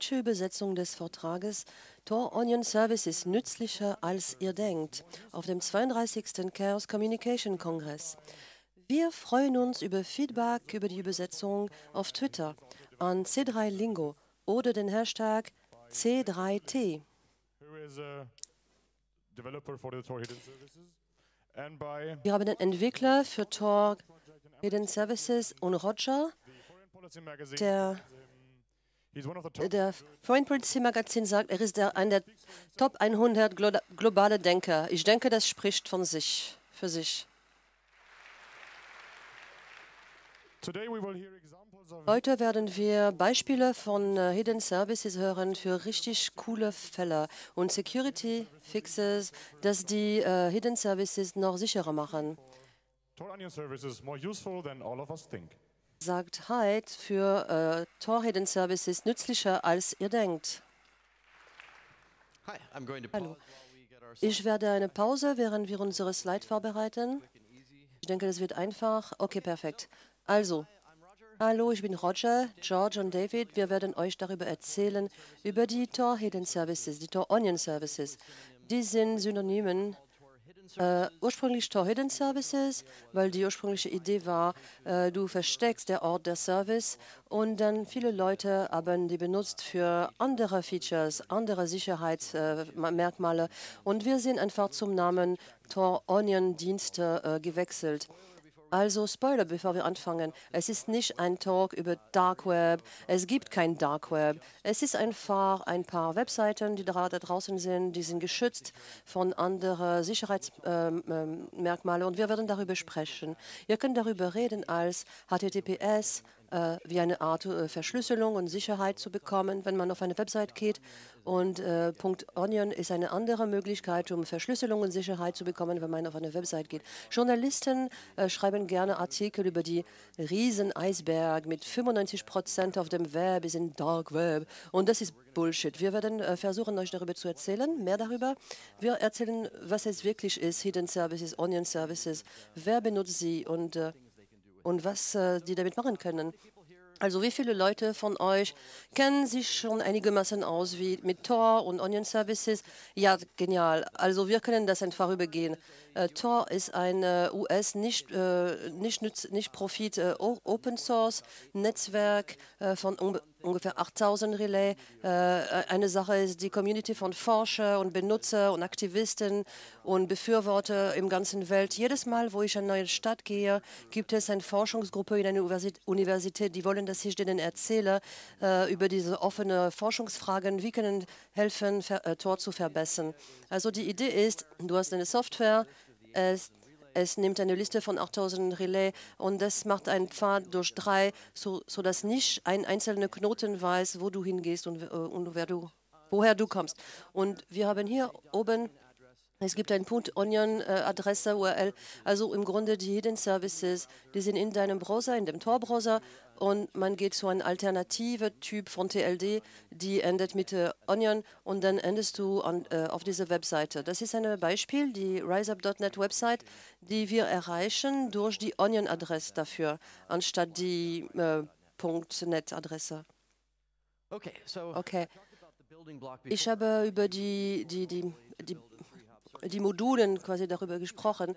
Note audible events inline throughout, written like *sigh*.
deutsche Übersetzung des Vortrages Tor Onion Service ist nützlicher, als ihr denkt, auf dem 32. Chaos Communication Kongress. Wir freuen uns über Feedback über die Übersetzung auf Twitter an C3 Lingo oder den Hashtag C3T. Wir haben einen Entwickler für Tor Hidden Services und Roger, der der Foreign Policy Magazin sagt, er ist der, einer der Top 100 globale Denker. Ich denke, das spricht von sich, für sich. Heute werden wir Beispiele von uh, Hidden Services hören für richtig coole Fälle und Security Fixes, dass die uh, Hidden Services noch sicherer machen. Tor Onion Service is more useful than all of us think sagt Hyde für äh, Tor Hidden Services nützlicher, als ihr denkt. Hallo. Ich werde eine Pause, während wir unsere Slide vorbereiten. Ich denke, das wird einfach. Okay, perfekt. Also, hallo, ich bin Roger, George und David. Wir werden euch darüber erzählen, über die Tor Hidden Services, die Tor Onion Services. Die sind Synonymen äh, ursprünglich Tor Hidden Services, weil die ursprüngliche Idee war, äh, du versteckst der Ort der Service und dann viele Leute haben die benutzt für andere Features, andere Sicherheitsmerkmale äh, und wir sind einfach zum Namen Tor Onion Dienste äh, gewechselt. Also Spoiler, bevor wir anfangen. Es ist nicht ein Talk über Dark Web. Es gibt kein Dark Web. Es ist einfach ein paar Webseiten, die da, draußen sind. Die sind geschützt von anderen Sicherheitsmerkmalen. und wir werden darüber sprechen. Ihr könnt darüber reden als HTTPS, wie eine Art äh, Verschlüsselung und Sicherheit zu bekommen, wenn man auf eine Website geht. Und äh, .onion ist eine andere Möglichkeit, um Verschlüsselung und Sicherheit zu bekommen, wenn man auf eine Website geht. Journalisten äh, schreiben gerne Artikel über die Riesen-Eisberg mit 95 Prozent auf dem Web ist in Dark Web. Und das ist Bullshit. Wir werden äh, versuchen, euch darüber zu erzählen, mehr darüber. Wir erzählen, was es wirklich ist, Hidden Services, Onion Services, wer benutzt sie und äh, und was äh, die damit machen können. Also wie viele Leute von euch kennen sich schon einigermaßen aus wie mit Tor und Onion Services? Ja, genial. Also wir können das einfach übergehen. Äh, Tor ist ein äh, US nicht äh, nicht nicht Profit äh, Open Source Netzwerk äh, von ungefähr 8000 Relais. Äh, eine Sache ist die Community von Forscher und Benutzer und Aktivisten und Befürworter im ganzen Welt. Jedes Mal, wo ich in eine neue Stadt gehe, gibt es eine Forschungsgruppe in einer Universität, die wollen, dass ich denen erzähle äh, über diese offenen Forschungsfragen, wie können helfen, äh, Tor zu verbessern. Also die Idee ist, du hast eine Software, es es nimmt eine Liste von 8000 Relais und das macht einen Pfad durch drei, so, sodass nicht ein einzelner Knoten weiß, wo du hingehst und, äh, und wer du, woher du kommst. Und wir haben hier oben es gibt Punkt Onion-Adresse, URL, also im Grunde die Hidden Services, die sind in deinem Browser, in dem Tor-Browser und man geht zu einem alternativen Typ von TLD, die endet mit äh, Onion und dann endest du an, äh, auf dieser Webseite. Das ist ein Beispiel, die RiseUp.net Website, die wir erreichen durch die Onion-Adresse dafür, anstatt die äh, .net-Adresse. Okay, okay. Ich habe über die, die, die, die die Modulen quasi darüber gesprochen.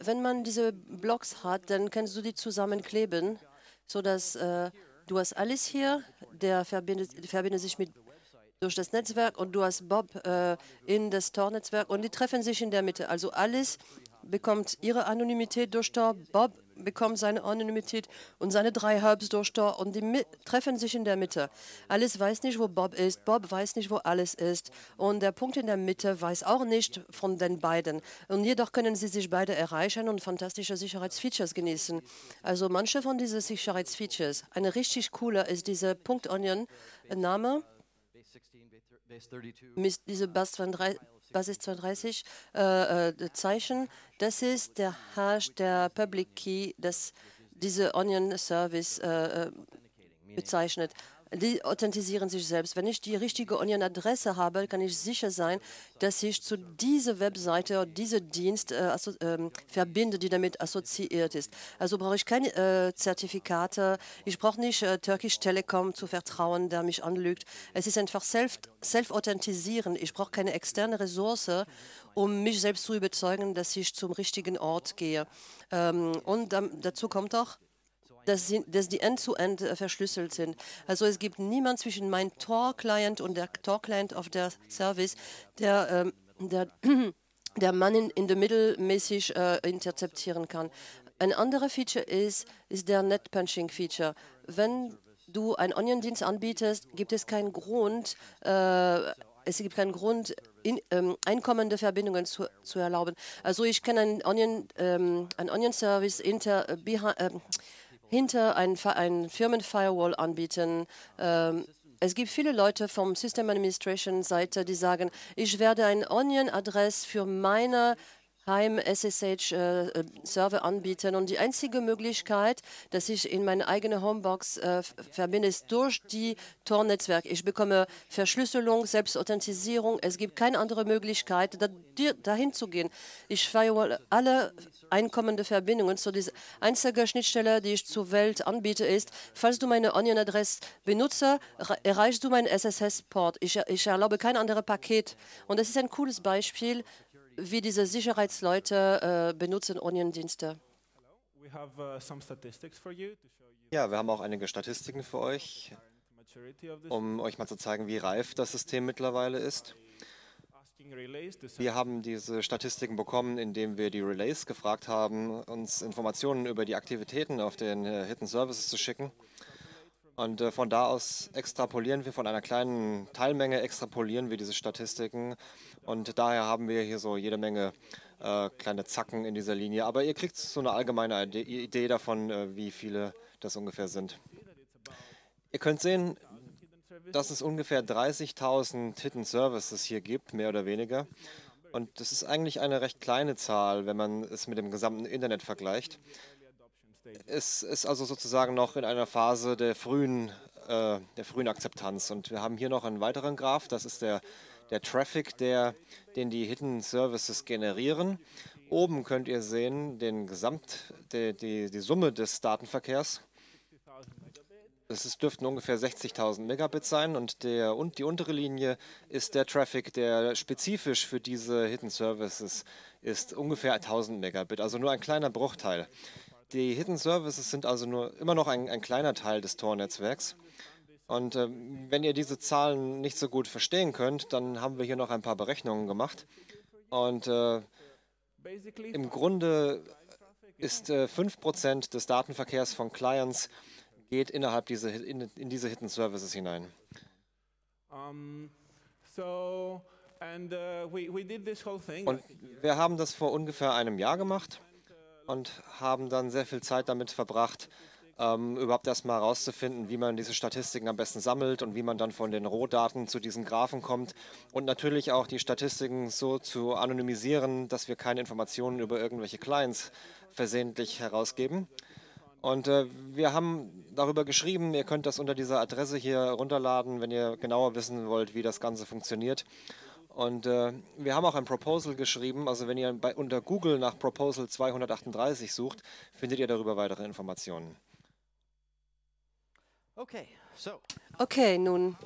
Wenn man diese Blocks hat, dann kannst du die zusammenkleben, sodass äh, du hast alles hier, der verbindet, verbindet sich mit durch das Netzwerk und du hast Bob äh, in das Tor-Netzwerk und die treffen sich in der Mitte. Also alles bekommt ihre Anonymität durch Tor, Bob bekommt seine Anonymität und seine drei Hubs durch Tor und die treffen sich in der Mitte. Alice weiß nicht, wo Bob ist, Bob weiß nicht, wo alles ist und der Punkt in der Mitte weiß auch nicht von den beiden. Und jedoch können sie sich beide erreichen und fantastische Sicherheitsfeatures genießen. Also manche von diesen Sicherheitsfeatures, eine richtig coole ist diese Punkt Onion Name, diese Bass 32 Basis 32 äh, äh, Zeichen. Das ist der Hash der Public Key, das diese Onion Service äh, äh bezeichnet. Die authentisieren sich selbst. Wenn ich die richtige Onion-Adresse habe, kann ich sicher sein, dass ich zu dieser Webseite oder diesem Dienst äh, äh, verbinde, die damit assoziiert ist. Also brauche ich keine äh, Zertifikate. Ich brauche nicht äh, Turkish Telekom zu vertrauen, der mich anlügt. Es ist einfach self-authentisieren. Ich brauche keine externe Ressource, um mich selbst zu überzeugen, dass ich zum richtigen Ort gehe. Ähm, und dazu kommt auch, dass, sie, dass die end-to-end -End verschlüsselt sind. Also es gibt niemand zwischen meinem Tor-Client und der Tor-Client auf der Service, der, ähm, der, *clears throat* der Mann in, in der Mitte mäßig äh, interceptieren kann. Ein anderer Feature ist, ist der Net-Punching-Feature. Wenn du einen Onion-Dienst anbietest, gibt es keinen Grund, äh, es gibt keinen Grund, in, ähm, einkommende Verbindungen zu, zu, erlauben. Also ich kann einen Onion, ähm, einen Onion Service inter, äh, behind, äh, hinter ein, ein Firmenfirewall anbieten. Ähm, es gibt viele Leute vom System Administration Seite, die sagen, ich werde ein Onion-Adress für meine Heim-SSH-Server äh, anbieten. Und die einzige Möglichkeit, dass ich in meine eigene Homebox äh, verbinde, ist durch die Tor-Netzwerk. Ich bekomme Verschlüsselung, Selbstauthentisierung. Es gibt keine andere Möglichkeit, da, dahin zu gehen. Ich firewall alle einkommende Verbindungen. So diese einzige Schnittstelle, die ich zur Welt anbiete, ist, falls du meine Onion-Adresse benutze, erreichst du meinen SSH-Port. Ich, ich erlaube kein anderes Paket. Und das ist ein cooles Beispiel, wie diese Sicherheitsleute äh, benutzen Onion-Dienste. Uh, ja, wir haben auch einige Statistiken für euch, um euch mal zu zeigen, wie reif das System mittlerweile ist. Wir haben diese Statistiken bekommen, indem wir die Relays gefragt haben, uns Informationen über die Aktivitäten auf den äh, Hidden Services zu schicken. Und äh, von da aus extrapolieren wir, von einer kleinen Teilmenge extrapolieren wir diese Statistiken. Und daher haben wir hier so jede Menge äh, kleine Zacken in dieser Linie. Aber ihr kriegt so eine allgemeine Idee davon, äh, wie viele das ungefähr sind. Ihr könnt sehen, dass es ungefähr 30.000 Hidden Services hier gibt, mehr oder weniger. Und das ist eigentlich eine recht kleine Zahl, wenn man es mit dem gesamten Internet vergleicht. Es ist also sozusagen noch in einer Phase der frühen, äh, der frühen Akzeptanz. Und wir haben hier noch einen weiteren Graph, das ist der, der Traffic, der, den die Hidden Services generieren. Oben könnt ihr sehen den Gesamt, die, die, die Summe des Datenverkehrs. Es dürften ungefähr 60.000 Megabit sein und, der, und die untere Linie ist der Traffic, der spezifisch für diese Hidden Services ist, ungefähr 1000 Megabit, also nur ein kleiner Bruchteil. Die Hidden Services sind also nur immer noch ein, ein kleiner Teil des Tor-Netzwerks. Und äh, wenn ihr diese Zahlen nicht so gut verstehen könnt, dann haben wir hier noch ein paar Berechnungen gemacht. Und äh, im Grunde ist äh, 5% des Datenverkehrs von Clients geht innerhalb diese, in, in diese Hidden Services hinein. Uh, Und wir haben das vor ungefähr einem Jahr gemacht und haben dann sehr viel Zeit damit verbracht, ähm, überhaupt erstmal herauszufinden, wie man diese Statistiken am besten sammelt und wie man dann von den Rohdaten zu diesen Graphen kommt und natürlich auch die Statistiken so zu anonymisieren, dass wir keine Informationen über irgendwelche Clients versehentlich herausgeben. Und äh, wir haben darüber geschrieben, ihr könnt das unter dieser Adresse hier runterladen, wenn ihr genauer wissen wollt, wie das Ganze funktioniert. Und äh, wir haben auch ein Proposal geschrieben. Also wenn ihr bei, unter Google nach Proposal 238 sucht, findet ihr darüber weitere Informationen. Okay, so. okay nun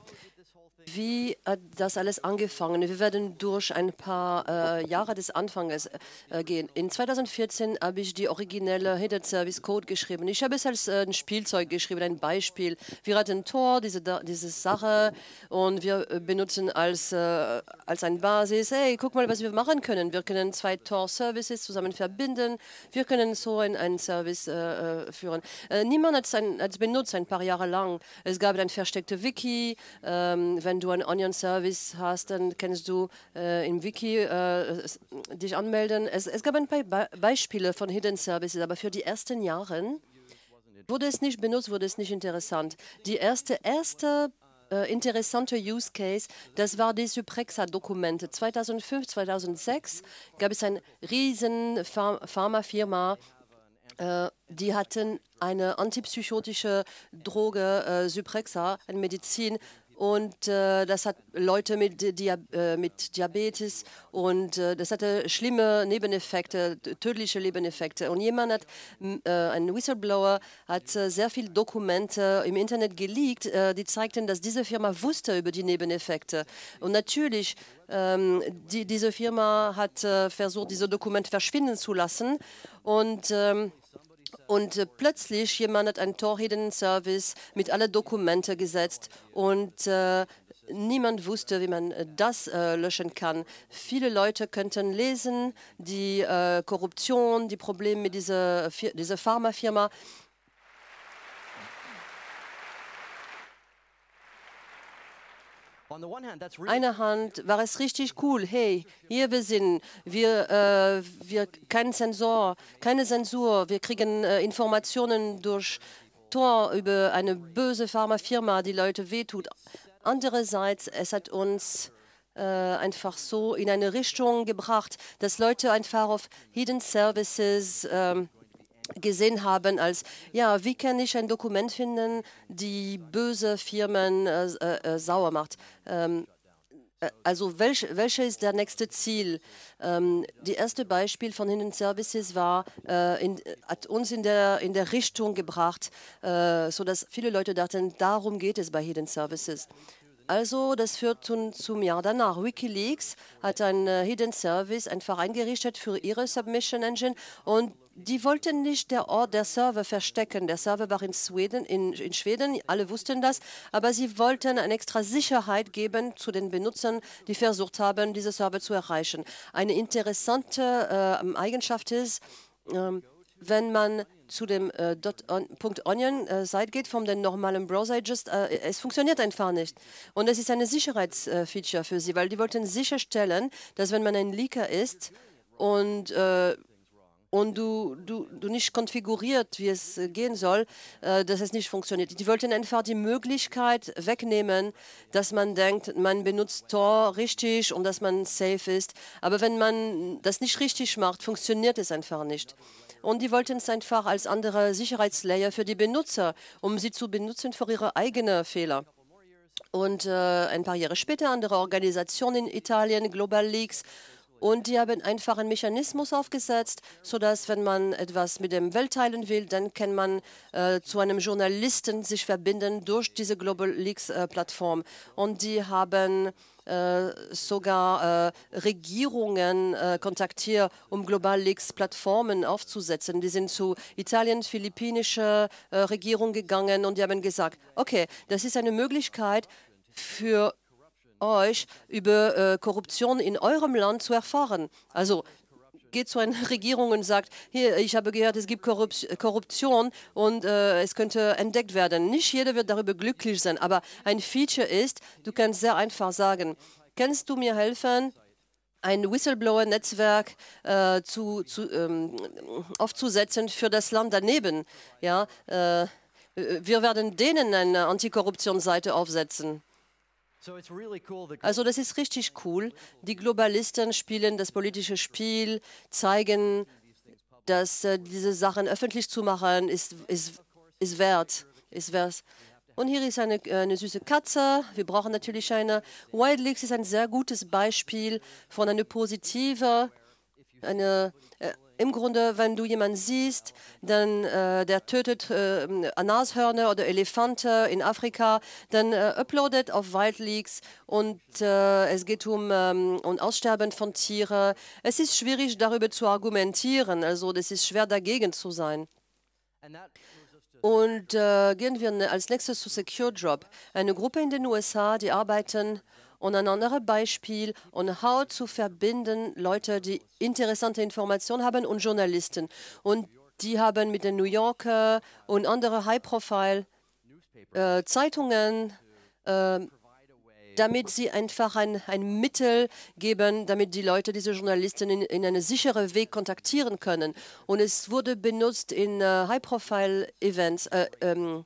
wie hat das alles angefangen? Wir werden durch ein paar äh, Jahre des Anfangs äh, gehen. In 2014 habe ich die originelle Hidden Service Code geschrieben. Ich habe es als äh, ein Spielzeug geschrieben, ein Beispiel. Wir hatten Tor, diese, diese Sache, und wir äh, benutzen als, äh, als ein Basis, hey, guck mal, was wir machen können. Wir können zwei Tor-Services zusammen verbinden. Wir können so einen Service äh, führen. niemand hat es benutzt ein paar Jahre lang. Es gab ein verstecktes Wiki. Ähm, wenn du einen Onion-Service hast, dann kannst du äh, im Wiki äh, dich anmelden. Es, es, gab ein paar Be Beispiele von Hidden Services, aber für die ersten Jahre wurde es nicht benutzt, wurde es nicht interessant. Die erste, erste äh, interessante Use Case, das war die Suprexa-Dokumente. 2005, 2006 gab es eine riesen Pharmafirma, äh, die hatten eine antipsychotische Droge, äh, Syprexa, eine Medizin, und äh, das hat Leute mit, Dia äh, mit Diabetes und äh, das hatte schlimme Nebeneffekte, tödliche Nebeneffekte. Und jemand hat, äh, ein Whistleblower, hat äh, sehr viele Dokumente im Internet geleakt, äh, die zeigten, dass diese Firma wusste über die Nebeneffekte. Und natürlich, ähm, die, diese Firma hat versucht, diese Dokumente verschwinden zu lassen und ähm, und äh, plötzlich jemand hat einen Tor-Hidden-Service mit allen Dokumenten gesetzt und äh, niemand wusste, wie man äh, das äh, löschen kann. Viele Leute könnten lesen, die äh, Korruption, die Probleme mit dieser, dieser Pharmafirma. Eine Hand war es richtig cool. Hey, hier wir sind. Wir, äh, wir kein Sensor, keine Zensur. Wir kriegen äh, Informationen durch Tor über eine böse Pharmafirma, die Leute wehtut. Andererseits, es hat uns äh, einfach so in eine Richtung gebracht, dass Leute einfach auf Hidden Services ähm, gesehen haben als, ja, wie kann ich ein Dokument finden, die böse Firmen äh, äh, äh sauer macht. Ähm, äh, also welch, welches ist der nächste Ziel? Ähm, das erste Beispiel von Hidden Services war, äh, in, hat uns in der, in der Richtung gebracht, äh, sodass viele Leute dachten, darum geht es bei Hidden Services. Also das führt zum, Jahr danach. Wikileaks hat einen äh, Hidden Service einfach eingerichtet für ihre Submission Engine und die wollten nicht der Ort der Server verstecken. Der Server war in Schweden, in, in, Schweden, alle wussten das, aber sie wollten eine extra Sicherheit geben zu den Benutzern, die versucht haben, diese Server zu erreichen. Eine interessante äh, Eigenschaft ist, äh, wenn man zu dem äh, on, .onion äh, Site geht, von dem normalen Browser, just, äh, es funktioniert einfach nicht. Und es ist eine Sicherheitsfeature für sie, weil die wollten sicherstellen, dass wenn man ein Leaker ist und äh, und du, du, du nicht konfiguriert, wie es äh, gehen soll, äh, dass es nicht funktioniert. Die wollten einfach die Möglichkeit wegnehmen, dass man denkt, man benutzt Tor richtig und dass man safe ist. Aber wenn man das nicht richtig macht, funktioniert es einfach nicht. Und die wollten es einfach als andere Sicherheitslayer für die Benutzer, um sie zu benutzen für ihre eigenen Fehler. Und äh, ein paar Jahre später andere Organisationen in Italien, Global Leaks, und die haben einfach einen Mechanismus aufgesetzt, sodass, wenn man etwas mit dem Welt teilen will, dann kann man äh, zu einem Journalisten sich verbinden durch diese Global Leaks äh. Und die haben äh, sogar äh, Regierungen äh, kontaktiert, um Global Leaks Plattformen aufzusetzen. Die sind zu Italien, philippinische äh, Regierung gegangen und die haben gesagt, okay, das ist eine Möglichkeit für euch über äh, Korruption in eurem Land zu erfahren. Also geht zu einer *laughs* Regierung und sagt, hier, ich habe gehört, es gibt Korruption und äh, es könnte entdeckt werden. Nicht jeder wird darüber glücklich sein, aber ein Feature ist, du kannst sehr einfach sagen, kannst du mir helfen, ein Whistleblower-Netzwerk äh, zu, zu, ähm, aufzusetzen für das Land daneben. Ja, äh, wir werden denen eine Antikorruptionsseite aufsetzen. Also das ist richtig cool. Die Globalisten spielen das politische Spiel, zeigen, dass äh, diese Sachen öffentlich zu machen ist, ist, ist wert. Ist wert. Und hier ist eine, äh, eine süße Katze. Wir brauchen natürlich eine. Wildleaks ist ein sehr gutes Beispiel von einer positive, eine, äh, im Grunde, wenn du jemanden siehst, dann äh, der tötet äh, Nashörner oder Elefanten in Afrika, dann äh, uploadet auf Wildleaks und äh, es geht um, ähm, um Aussterben von Tieren. Es ist schwierig, darüber zu argumentieren, also das ist schwer dagegen zu sein. Und äh, gehen wir als nächstes zu Secure Drop. Eine Gruppe in den USA, die arbeiten und ein anderes Beispiel, und how zu verbinden Leute, die interessante Informationen haben und Journalisten. Und die haben mit den New Yorker und anderen High-Profile-Zeitungen, äh, äh, damit sie einfach ein, ein Mittel geben, damit die Leute diese Journalisten in, in einen sicheren Weg kontaktieren können. Und es wurde benutzt in uh, High-Profile-Events. Äh, ähm,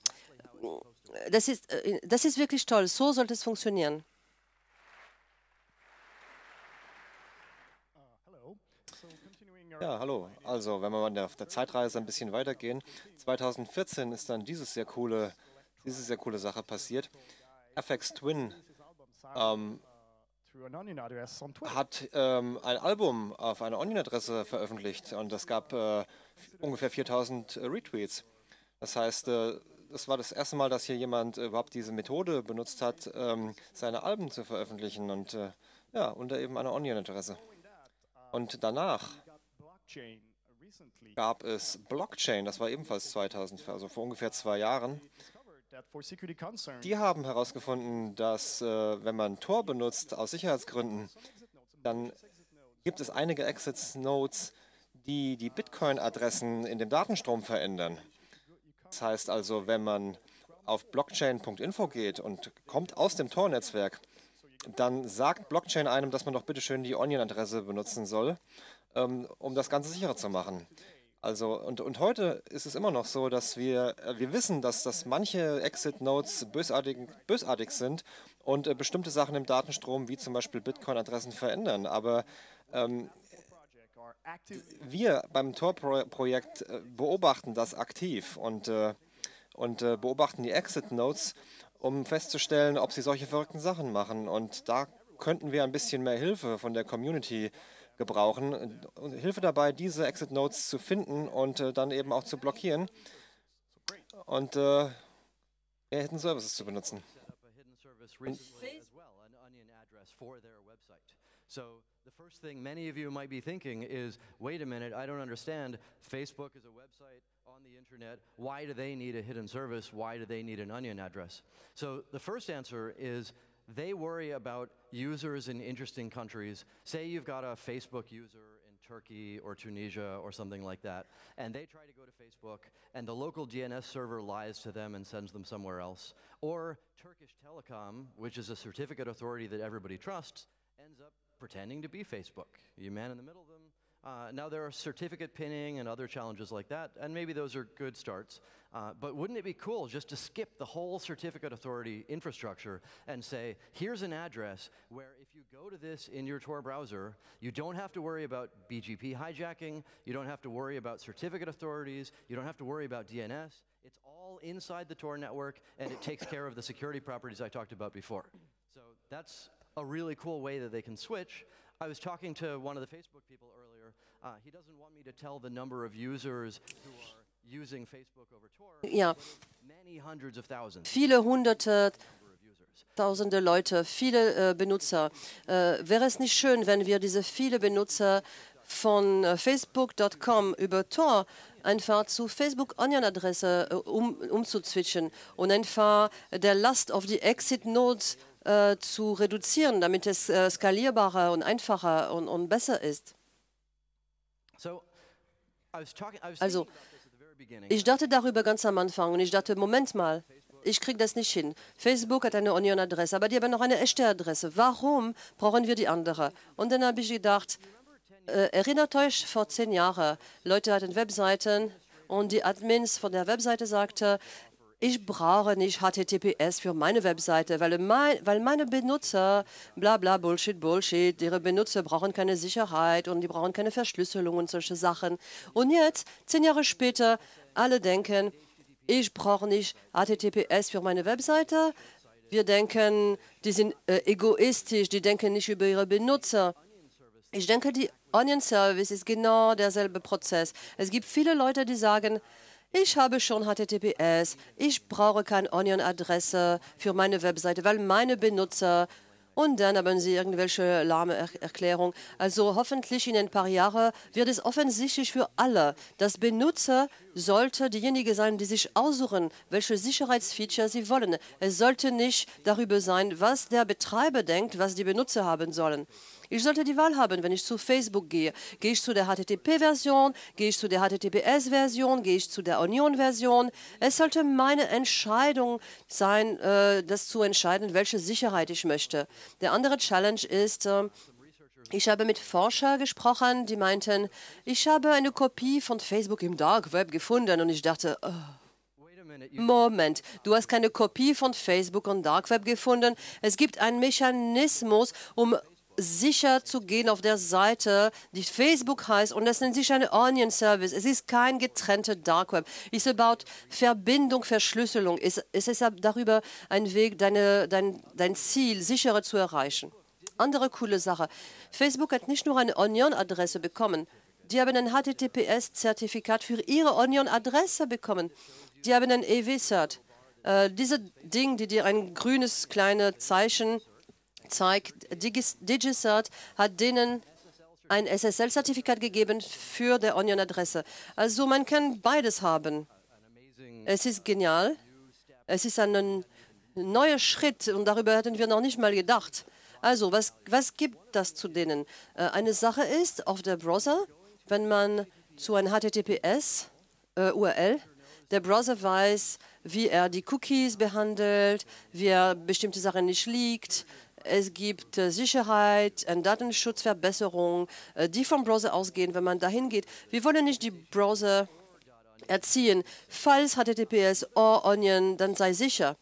das, äh, das ist wirklich toll. So sollte es funktionieren. Ja, hallo. Also, wenn wir auf der Zeitreise ein bisschen weitergehen, 2014 ist dann dieses sehr coole, diese sehr coole Sache passiert. FX Twin ähm, hat ähm, ein Album auf einer Onion-Adresse veröffentlicht und es gab äh, ungefähr 4000 äh, Retweets. Das heißt, äh, das war das erste Mal, dass hier jemand überhaupt diese Methode benutzt hat, ähm, seine Alben zu veröffentlichen und äh, ja, unter eben einer Onion-Adresse. Und danach gab es Blockchain, das war ebenfalls 2000, also vor ungefähr zwei Jahren. Die haben herausgefunden, dass äh, wenn man Tor benutzt aus Sicherheitsgründen, dann gibt es einige Exit-Nodes, die die Bitcoin-Adressen in dem Datenstrom verändern. Das heißt also, wenn man auf blockchain.info geht und kommt aus dem Tor-Netzwerk, dann sagt Blockchain einem, dass man doch bitte schön die Onion-Adresse benutzen soll, um das Ganze sicherer zu machen. Also, und, und heute ist es immer noch so, dass wir, äh, wir wissen, dass, dass manche Exit-Nodes bösartig, bösartig sind und äh, bestimmte Sachen im Datenstrom, wie zum Beispiel Bitcoin-Adressen, verändern. Aber ähm, wir beim Tor-Projekt äh, beobachten das aktiv und, äh, und äh, beobachten die Exit-Nodes, um festzustellen, ob sie solche verrückten Sachen machen. Und da könnten wir ein bisschen mehr Hilfe von der Community gebrauchen. Hilfe dabei, diese Exit Nodes zu finden und äh, dann eben auch zu blockieren und äh, Hidden Services zu benutzen. So the first thing many of you might be thinking is, wait a minute, I don't understand. Facebook is a website on the internet. Why do they need a hidden service? Why do they need an onion address? So the first answer is they worry about users in interesting countries. Say you've got a Facebook user in Turkey or Tunisia or something like that, and they try to go to Facebook, and the local DNS server lies to them and sends them somewhere else. Or Turkish Telecom, which is a certificate authority that everybody trusts, ends up pretending to be Facebook. You man in the middle of them, uh, now, there are certificate pinning and other challenges like that, and maybe those are good starts. Uh, but wouldn't it be cool just to skip the whole certificate authority infrastructure and say, here's an address where if you go to this in your Tor browser, you don't have to worry about BGP hijacking, you don't have to worry about certificate authorities, you don't have to worry about DNS. It's all inside the Tor network, and it takes care of the security properties I talked about before. So that's a really cool way that they can switch. I was talking to one of the Facebook people earlier. Ja. Many hundreds of thousands. Viele hunderte Tausende Leute, viele äh, Benutzer. Äh, wäre es nicht schön, wenn wir diese viele Benutzer von äh, Facebook.com über Tor einfach zu Facebook Onion-Adresse äh, um, umzuzwitschen und einfach der Last auf die Exit-Nodes äh, zu reduzieren, damit es äh, skalierbarer und einfacher und, und besser ist. Also, ich dachte darüber ganz am Anfang und ich dachte, Moment mal, ich kriege das nicht hin. Facebook hat eine Onion-Adresse, aber die haben noch eine echte Adresse. Warum brauchen wir die andere? Und dann habe ich gedacht, äh, erinnert euch, vor zehn Jahren, Leute hatten Webseiten und die Admins von der Webseite sagten, ich brauche nicht HTTPS für meine Webseite, weil, mein, weil meine Benutzer, bla bla, Bullshit, Bullshit, ihre Benutzer brauchen keine Sicherheit und die brauchen keine Verschlüsselung und solche Sachen. Und jetzt, zehn Jahre später, alle denken, ich brauche nicht HTTPS für meine Webseite. Wir denken, die sind äh, egoistisch, die denken nicht über ihre Benutzer. Ich denke, die Onion Service ist genau derselbe Prozess. Es gibt viele Leute, die sagen, ich habe schon HTTPS, ich brauche keine Onion-Adresse für meine Webseite, weil meine Benutzer und dann haben Sie irgendwelche lahme er Erklärung. Also hoffentlich in ein paar Jahren wird es offensichtlich für alle, dass Benutzer sollte diejenige sein, die sich aussuchen, welche Sicherheitsfeature sie wollen. Es sollte nicht darüber sein, was der Betreiber denkt, was die Benutzer haben sollen. Ich sollte die Wahl haben, wenn ich zu Facebook gehe. Gehe ich zu der HTTP-Version, gehe ich zu der HTTPS-Version, gehe ich zu der Onion-Version. Es sollte meine Entscheidung sein, äh, das zu entscheiden, welche Sicherheit ich möchte. Der andere Challenge ist, äh, ich habe mit Forschern gesprochen, die meinten, ich habe eine Kopie von Facebook im Dark Web gefunden und ich dachte, oh, Moment, du hast keine Kopie von Facebook und Dark Web gefunden. Es gibt einen Mechanismus, um sicher zu gehen auf der Seite, die Facebook heißt und das nennt sich eine Onion Service. Es ist kein getrennter Dark Web. Es ist about Verbindung, Verschlüsselung. Es, es ist darüber ein Weg, deine, dein, dein Ziel sicherer zu erreichen. Andere coole Sache. Facebook hat nicht nur eine Onion-Adresse bekommen, die haben ein HTTPS-Zertifikat für ihre Onion-Adresse bekommen. Die haben ein EW-Cert. Äh, diese Ding, die dir ein grünes kleines Zeichen zeigt, DigiCert hat denen ein SSL-Zertifikat gegeben für die Onion-Adresse. Also man kann beides haben. Es ist genial. Es ist ein neuer Schritt und darüber hätten wir noch nicht mal gedacht. Also, was, was gibt das zu denen? Äh, eine Sache ist, auf der Browser, wenn man zu einem HTTPS-URL, äh, der Browser weiß, wie er die Cookies behandelt, wie er bestimmte Sachen nicht liegt. Es gibt äh, Sicherheit, eine Datenschutzverbesserung, äh, die vom Browser ausgehen, wenn man dahin geht. Wir wollen nicht die Browser erziehen. Falls HTTPS or Onion, dann sei sicher.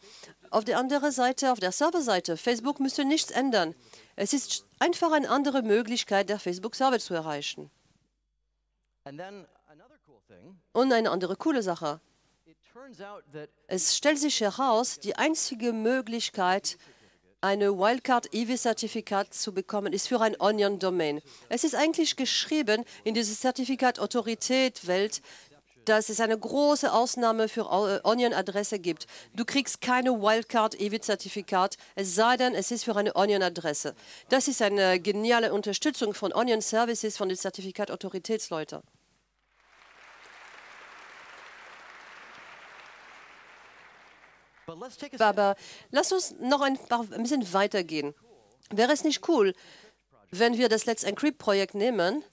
Auf der anderen Seite, auf der Serverseite, Facebook müsste nichts ändern. Es ist einfach eine andere Möglichkeit, der Facebook-Server zu erreichen. Und eine andere coole Sache. Es stellt sich heraus, die einzige Möglichkeit, eine Wildcard-EV-Zertifikat zu bekommen, ist für ein Onion-Domain. Es ist eigentlich geschrieben in diese Zertifikat-Autorität-Welt, dass es eine große Ausnahme für Onion-Adresse gibt. Du kriegst keine Wildcard-EV-Zertifikat, es sei denn, es ist für eine Onion-Adresse. Das ist eine geniale Unterstützung von Onion Services von den Zertifikat-Autoritätsleuten. Aber lass uns noch ein, paar, ein bisschen weitergehen. Wäre es nicht cool, wenn wir das Let's Encrypt-Projekt nehmen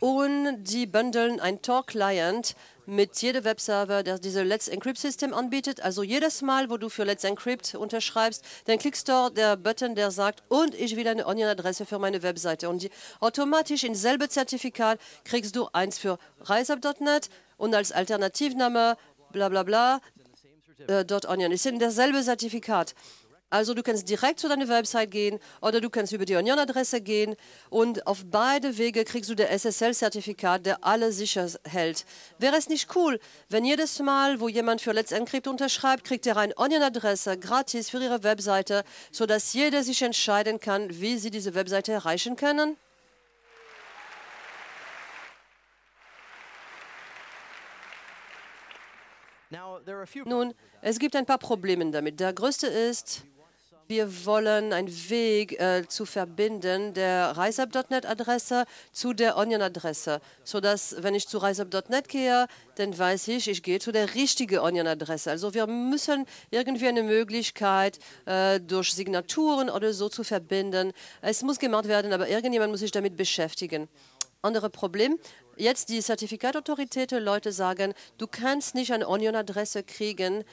und die bündeln ein Tor-Client mit jedem Webserver, der diese Let's Encrypt-System anbietet. Also jedes Mal, wo du für Let's Encrypt unterschreibst, dann klickst du der Button, der sagt, und ich will eine Onion-Adresse für meine Webseite. Und die, automatisch in selbe Zertifikat kriegst du eins für RiseUp.net und als Alternativname bla bla bla äh, .onion. Es ist derselbe Zertifikat. Also du kannst direkt zu deiner Website gehen oder du kannst über die Onion-Adresse gehen und auf beide Wege kriegst du das SSL-Zertifikat, der alle sicher hält. Wäre es nicht cool, wenn jedes Mal, wo jemand für Let's Encrypt unterschreibt, kriegt er eine Onion-Adresse gratis für ihre Webseite, sodass jeder sich entscheiden kann, wie sie diese Webseite erreichen können? Nun, es gibt ein paar Probleme damit. Der größte ist, wir wollen einen Weg äh, zu verbinden der RiseUp.net-Adresse zu der Onion-Adresse, sodass, wenn ich zu RiseUp.net gehe, dann weiß ich, ich gehe zu der richtigen Onion-Adresse. Also wir müssen irgendwie eine Möglichkeit äh, durch Signaturen oder so zu verbinden. Es muss gemacht werden, aber irgendjemand muss sich damit beschäftigen. Andere Problem, jetzt die Zertifikatautoritäten, Leute sagen, du kannst nicht eine Onion-Adresse kriegen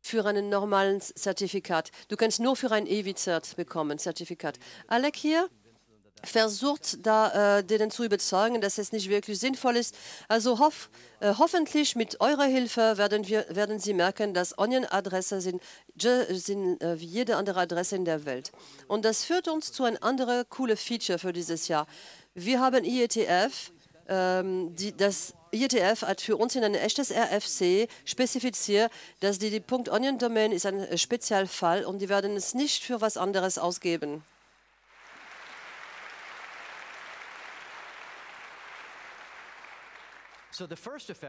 für einen normalen Zertifikat. Du kannst nur für ein EVI-Zert bekommen, Zertifikat. Alec hier versucht da äh, denen zu überzeugen, dass es nicht wirklich sinnvoll ist. Also hoff, äh, hoffentlich mit eurer Hilfe werden, wir, werden sie merken, dass Onion-Adressen sind, sind äh, wie jede andere Adresse in der Welt. Und das führt uns zu einem anderen coolen Feature für dieses Jahr. Wir haben IETF, ähm, die, das IETF hat für uns in ein echtes RFC spezifiziert, dass die, die .onion-Domain ist ein Spezialfall und die werden es nicht für was anderes ausgeben.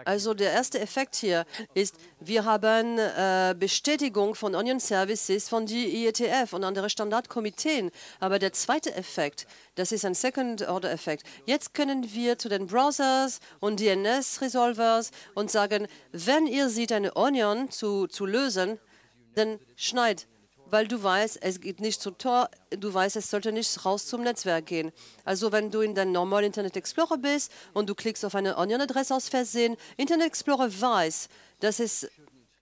Also der erste Effekt hier ist, wir haben äh, Bestätigung von Onion Services von die IETF und andere Standardkomiteen. Aber der zweite Effekt, das ist ein Second-Order-Effekt. Jetzt können wir zu den Browsers und DNS-Resolvers und sagen, wenn ihr seht, eine Onion zu, zu lösen, dann schneid weil du weißt, es geht nicht zum Tor, du weißt, es sollte nicht raus zum Netzwerk gehen. Also wenn du in deinem normalen Internet Explorer bist und du klickst auf eine Onion-Adresse aus Versehen, Internet Explorer weiß, dass es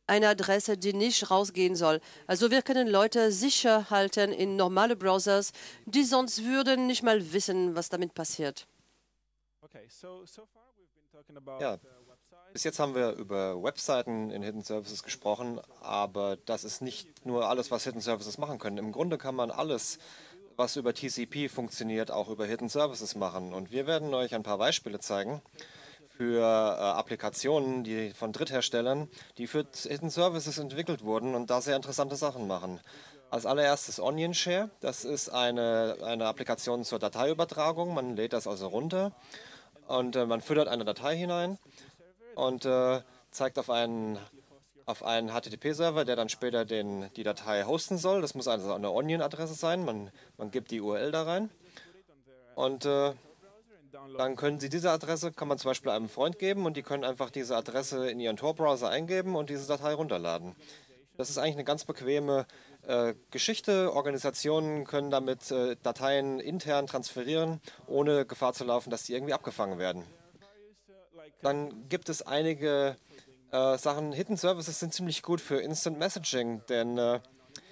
eine Adresse, die nicht rausgehen soll. Also wir können Leute sicher halten in normale Browsers, die sonst würden nicht mal wissen, was damit passiert. Ja, bis jetzt haben wir über Webseiten in Hidden Services gesprochen, aber das ist nicht nur alles, was Hidden Services machen können. Im Grunde kann man alles, was über TCP funktioniert, auch über Hidden Services machen. Und wir werden euch ein paar Beispiele zeigen für äh, Applikationen, die von Drittherstellern, die für Hidden Services entwickelt wurden und da sehr interessante Sachen machen. Als allererstes Onion Share. Das ist eine, eine Applikation zur Dateiübertragung. Man lädt das also runter und äh, man füttert eine Datei hinein und äh, zeigt auf einen, auf einen HTTP-Server, der dann später den, die Datei hosten soll. Das muss also eine Onion-Adresse sein. Man, man gibt die URL da rein und äh, dann können Sie diese Adresse, kann man zum Beispiel einem Freund geben und die können einfach diese Adresse in ihren Tor-Browser eingeben und diese Datei runterladen. Das ist eigentlich eine ganz bequeme äh, Geschichte. Organisationen können damit äh, Dateien intern transferieren, ohne Gefahr zu laufen, dass die irgendwie abgefangen werden. Dann gibt es einige äh, Sachen. Hidden Services sind ziemlich gut für Instant Messaging, denn äh,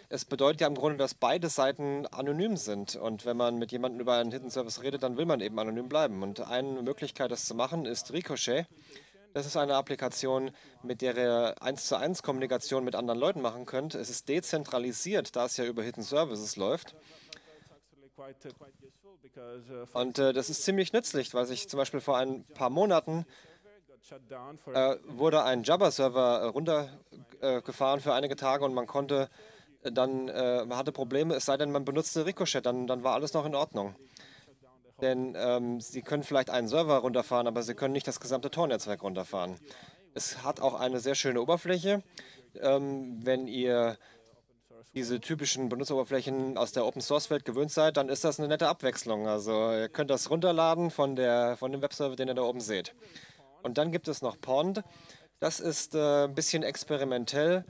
es bedeutet ja im Grunde, dass beide Seiten anonym sind. Und wenn man mit jemandem über einen Hidden Service redet, dann will man eben anonym bleiben. Und eine Möglichkeit, das zu machen, ist Ricochet. Das ist eine Applikation, mit der ihr 1 zu 1 Kommunikation mit anderen Leuten machen könnt. Es ist dezentralisiert, da es ja über Hidden Services läuft. Und äh, das ist ziemlich nützlich, weil sich zum Beispiel vor ein paar Monaten äh, wurde ein Jabber-Server runtergefahren für einige Tage und man konnte dann äh, man hatte Probleme, es sei denn, man benutzte Ricochet, dann, dann war alles noch in Ordnung. Denn ähm, Sie können vielleicht einen Server runterfahren, aber Sie können nicht das gesamte Tor-Netzwerk runterfahren. Es hat auch eine sehr schöne Oberfläche. Ähm, wenn ihr diese typischen Benutzeroberflächen aus der Open-Source-Welt gewöhnt seid, dann ist das eine nette Abwechslung. Also ihr könnt das runterladen von, der, von dem Webserver, den ihr da oben seht. Und dann gibt es noch Pond. Das ist äh, ein bisschen experimentell.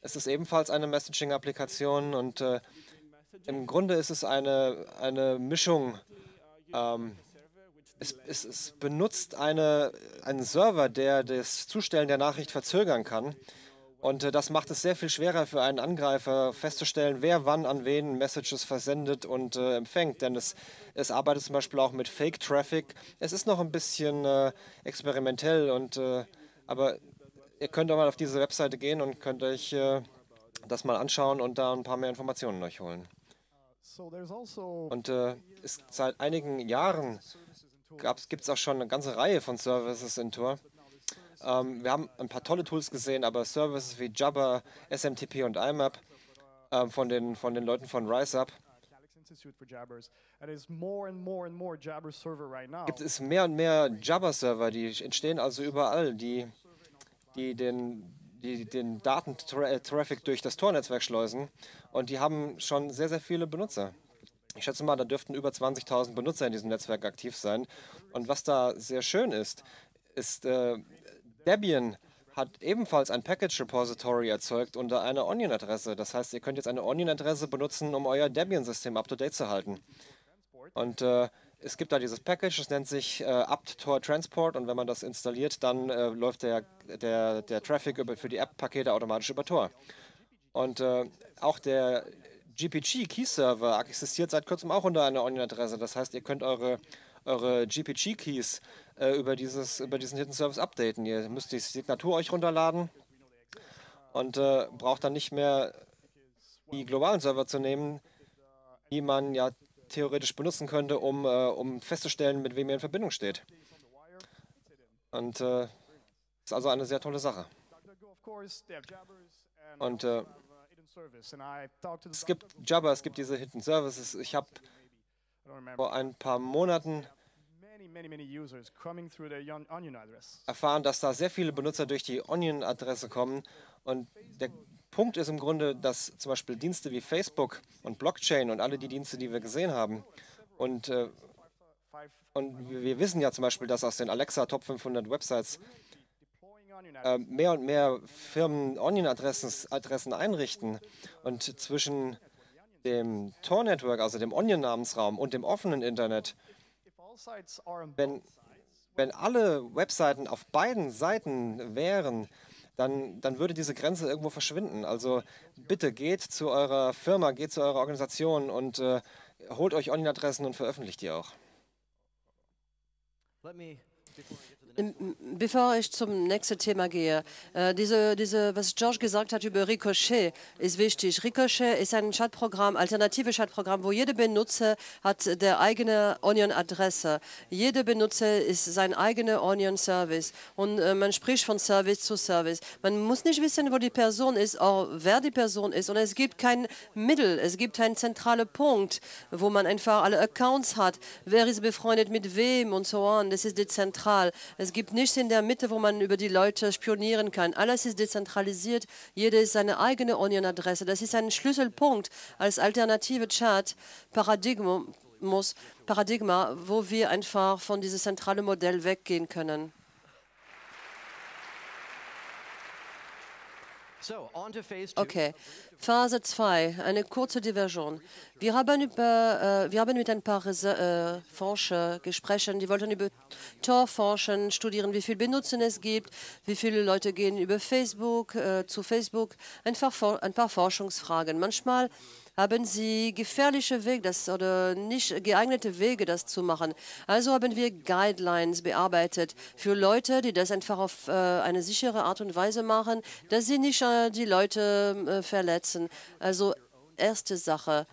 Es ist ebenfalls eine Messaging-Applikation und äh, im Grunde ist es eine, eine Mischung. Ähm, es, es, es, benutzt eine, einen Server, der das Zustellen der Nachricht verzögern kann. Und äh, das macht es sehr viel schwerer für einen Angreifer festzustellen, wer wann an wen Messages versendet und äh, empfängt. Denn es, es arbeitet zum Beispiel auch mit Fake-Traffic. Es ist noch ein bisschen äh, experimentell, und, äh, aber ihr könnt auch mal auf diese Webseite gehen und könnt euch äh, das mal anschauen und da ein paar mehr Informationen euch holen. Also und ist, seit einigen Jahren gibt es auch schon eine ganze Reihe von Services in Tor. Ähm, wir haben ein paar tolle Tools gesehen, aber Services wie Jabber, SMTP und IMAP äh, von, den, von den Leuten von RiseUp gibt es mehr und mehr Jabber-Server, die entstehen also überall, die die den, die den Datentraffic durch das Tor-Netzwerk schleusen. Und die haben schon sehr, sehr viele Benutzer. Ich schätze mal, da dürften über 20.000 Benutzer in diesem Netzwerk aktiv sein. Und was da sehr schön ist, ist, äh, Debian hat ebenfalls ein Package Repository erzeugt unter einer Onion-Adresse. Das heißt, ihr könnt jetzt eine Onion-Adresse benutzen, um euer Debian-System up-to-date zu halten. Und äh, es gibt da dieses Package, das nennt sich äh, apt-tor transport und wenn man das installiert, dann äh, läuft der, der, der Traffic über, für die App-Pakete automatisch über Tor. Und äh, auch der GPG Key Server existiert seit kurzem auch unter einer Onion-Adresse. Das heißt, ihr könnt eure, eure GPG Keys äh, über, über diesen Hidden Service updaten. Ihr müsst die Signatur euch runterladen und äh, braucht dann nicht mehr die globalen Server zu nehmen, die man ja theoretisch benutzen könnte, um, äh, um festzustellen, mit wem er in Verbindung steht. Und äh, ist also eine sehr tolle Sache. Und äh, es gibt Jabber, es gibt diese Hidden Services. Ich habe vor ein paar Monaten erfahren, dass da sehr viele Benutzer durch die Onion-Adresse kommen. Und der Punkt ist im Grunde, dass zum Beispiel Dienste wie Facebook und Blockchain und alle die Dienste, die wir gesehen haben, und, äh, und wir wissen ja zum Beispiel, dass aus den Alexa Top 500 Websites äh, mehr und mehr Firmen Onion-Adressen Adressen einrichten. Und zwischen dem Tor-Network, also dem Onion-Namensraum und dem offenen Internet, wenn, wenn alle Webseiten auf beiden Seiten wären, dann, dann würde diese Grenze irgendwo verschwinden. Also bitte geht zu eurer Firma, geht zu eurer Organisation und äh, holt euch Onion-Adressen und veröffentlicht die auch. Bevor ich zum nächsten Thema gehe, äh, diese, diese, was George gesagt hat über Ricochet, ist wichtig. Ricochet ist ein Chatprogramm, alternatives Chatprogramm, wo jeder Benutzer hat der eigene Onion-Adresse. Jeder Benutzer ist sein eigener Onion-Service und äh, man spricht von Service zu Service. Man muss nicht wissen, wo die Person ist, oder wer die Person ist und es gibt kein Mittel, es gibt keinen zentralen Punkt, wo man einfach alle Accounts hat. Wer ist befreundet mit wem und so on. Das ist dezentral. Es gibt nichts in der Mitte, wo man über die Leute spionieren kann. Alles ist dezentralisiert. Jeder ist seine eigene Onion-Adresse. Das ist ein Schlüsselpunkt als alternative Chat-Paradigma, Paradigma, wo wir einfach von diesem zentralen Modell weggehen können. Okay, Phase 2, eine kurze Diversion. Wir haben, über, äh, wir haben mit ein paar äh, Forscher gesprochen, die wollten über Tor forschen, studieren, wie viel Benutzen es gibt, wie viele Leute gehen über Facebook, äh, zu Facebook, einfach ein paar Forschungsfragen. Manchmal haben sie gefährliche Wege das, oder nicht geeignete Wege, das zu machen. Also haben wir Guidelines bearbeitet für Leute, die das einfach auf äh, eine sichere Art und Weise machen, dass sie nicht äh, die Leute äh, verletzen. Also erste Sache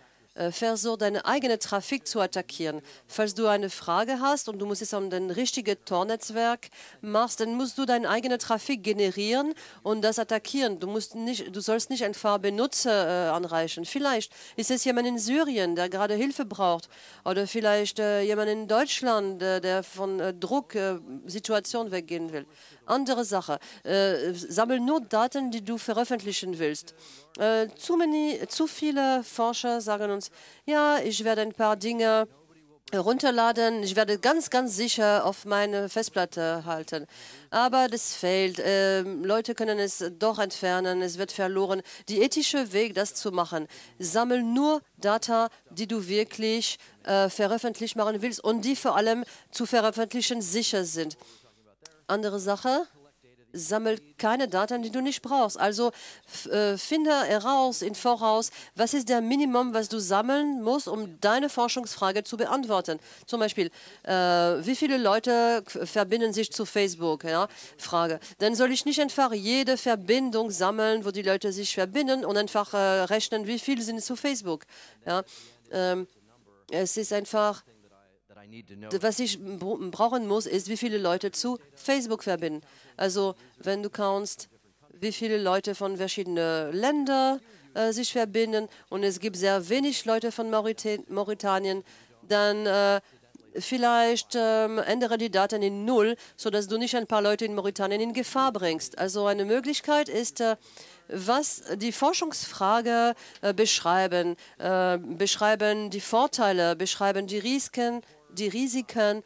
versuch, deine eigene Trafik zu attackieren. Falls du eine Frage hast und du musst es an den richtigen Tor-Netzwerk machst, dann musst du deine eigene Trafik generieren und das attackieren. Du, musst nicht, du sollst nicht einfach Benutzer äh, anreichen. Vielleicht ist es jemand in Syrien, der gerade Hilfe braucht oder vielleicht äh, jemand in Deutschland, äh, der von äh, Drucksituationen weggehen will. Andere Sache, äh, sammel nur Daten, die du veröffentlichen willst. Äh, zu, many, zu viele Forscher sagen uns, ja, ich werde ein paar Dinge runterladen. Ich werde ganz, ganz sicher auf meine Festplatte halten. Aber das fehlt. Ähm, Leute können es doch entfernen. Es wird verloren. Die ethische Weg, das zu machen, sammel nur Data, die du wirklich äh, veröffentlicht machen willst und die vor allem zu veröffentlichen sicher sind. Andere Sache, sammel keine Daten, die du nicht brauchst. Also äh, finde heraus im Voraus, was ist der Minimum, was du sammeln musst, um deine Forschungsfrage zu beantworten. Zum Beispiel, äh, wie viele Leute verbinden sich zu Facebook? Ja? Frage. Dann soll ich nicht einfach jede Verbindung sammeln, wo die Leute sich verbinden und einfach äh, rechnen, wie viele sind zu Facebook. Ja? Ähm, es ist einfach was ich brauchen muss, ist, wie viele Leute zu Facebook verbinden. Also, wenn du kannst, wie viele Leute von verschiedenen Ländern äh, sich verbinden und es gibt sehr wenig Leute von Mauritanien, dann äh, vielleicht ähm, ändere die Daten in Null, sodass du nicht ein paar Leute in Mauritanien in Gefahr bringst. Also eine Möglichkeit ist, äh, was die Forschungsfrage äh, beschreiben, äh, beschreiben die Vorteile, beschreiben die Risiken, die Risiken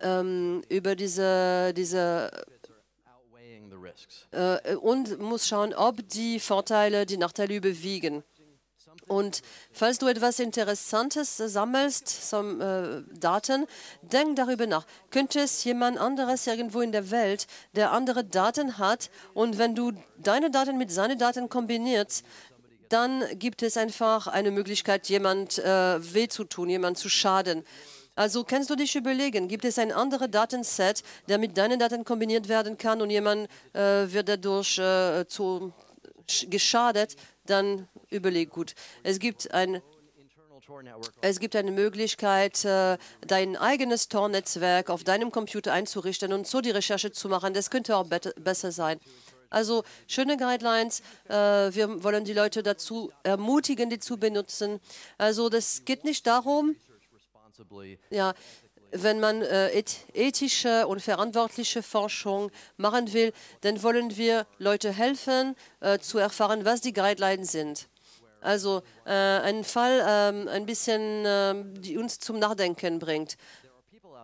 ähm, über diese, diese äh, und muss schauen, ob die Vorteile die Nachteile überwiegen. Und falls du etwas Interessantes sammelst, some, äh, Daten, denk darüber nach. Könnte es jemand anderes irgendwo in der Welt, der andere Daten hat und wenn du deine Daten mit seinen Daten kombinierst, dann gibt es einfach eine Möglichkeit, jemand äh, weh zu tun, jemand zu schaden. Also kannst du dich überlegen, gibt es ein anderes Datenset, der mit deinen Daten kombiniert werden kann und jemand äh, wird dadurch äh, zu, geschadet, dann überleg gut. Es gibt ein es gibt eine Möglichkeit, äh, dein eigenes Tor-Netzwerk auf deinem Computer einzurichten und so die Recherche zu machen. Das könnte auch besser sein. Also schöne Guidelines. Äh, wir wollen die Leute dazu ermutigen, die zu benutzen. Also das geht nicht darum, ja, wenn man äh, ethische und verantwortliche Forschung machen will, dann wollen wir Leute helfen, äh, zu erfahren, was die Guidelines sind. Also äh, ein Fall ähm, ein bisschen, ähm, die uns zum Nachdenken bringt.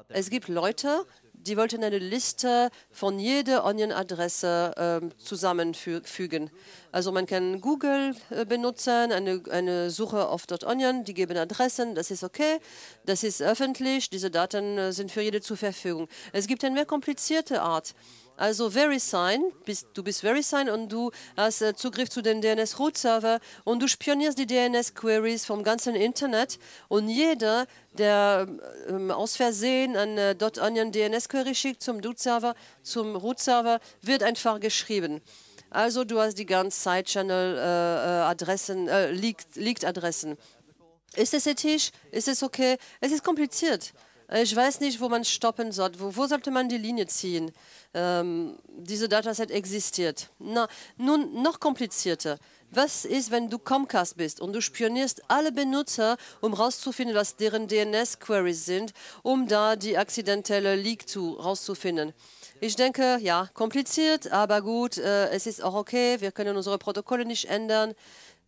Es gibt Leute, die wollten eine Liste von jeder Onion-Adresse äh, zusammenfügen. Also man kann Google äh, benutzen, eine, eine Suche auf .onion, die geben Adressen, das ist okay, das ist öffentlich, diese Daten äh, sind für jede zur Verfügung. Es gibt eine mehr komplizierte Art. Also VeriSign, bist, du bist VeriSign und du hast äh, Zugriff zu den DNS-Root-Server und du spionierst die DNS-Queries vom ganzen Internet und jeder, der ähm, aus Versehen eine .onion DNS-Query schickt zum Root-Server, zum Root-Server, wird einfach geschrieben. Also du hast die ganzen Side-Channel-Adressen, äh, äh, Leaked-Adressen. Ist es ethisch? Ist es okay? Es ist kompliziert. Ich weiß nicht, wo man stoppen sollte. Wo, wo sollte man die Linie ziehen? Ähm, diese Dataset existiert. Na, nun, noch komplizierter. Was ist, wenn du Comcast bist und du spionierst alle Benutzer, um herauszufinden, was deren DNS-Queries sind, um da die akzidentelle Leak zu rauszufinden? Ich denke, ja, kompliziert, aber gut, äh, es ist auch okay. Wir können unsere Protokolle nicht ändern,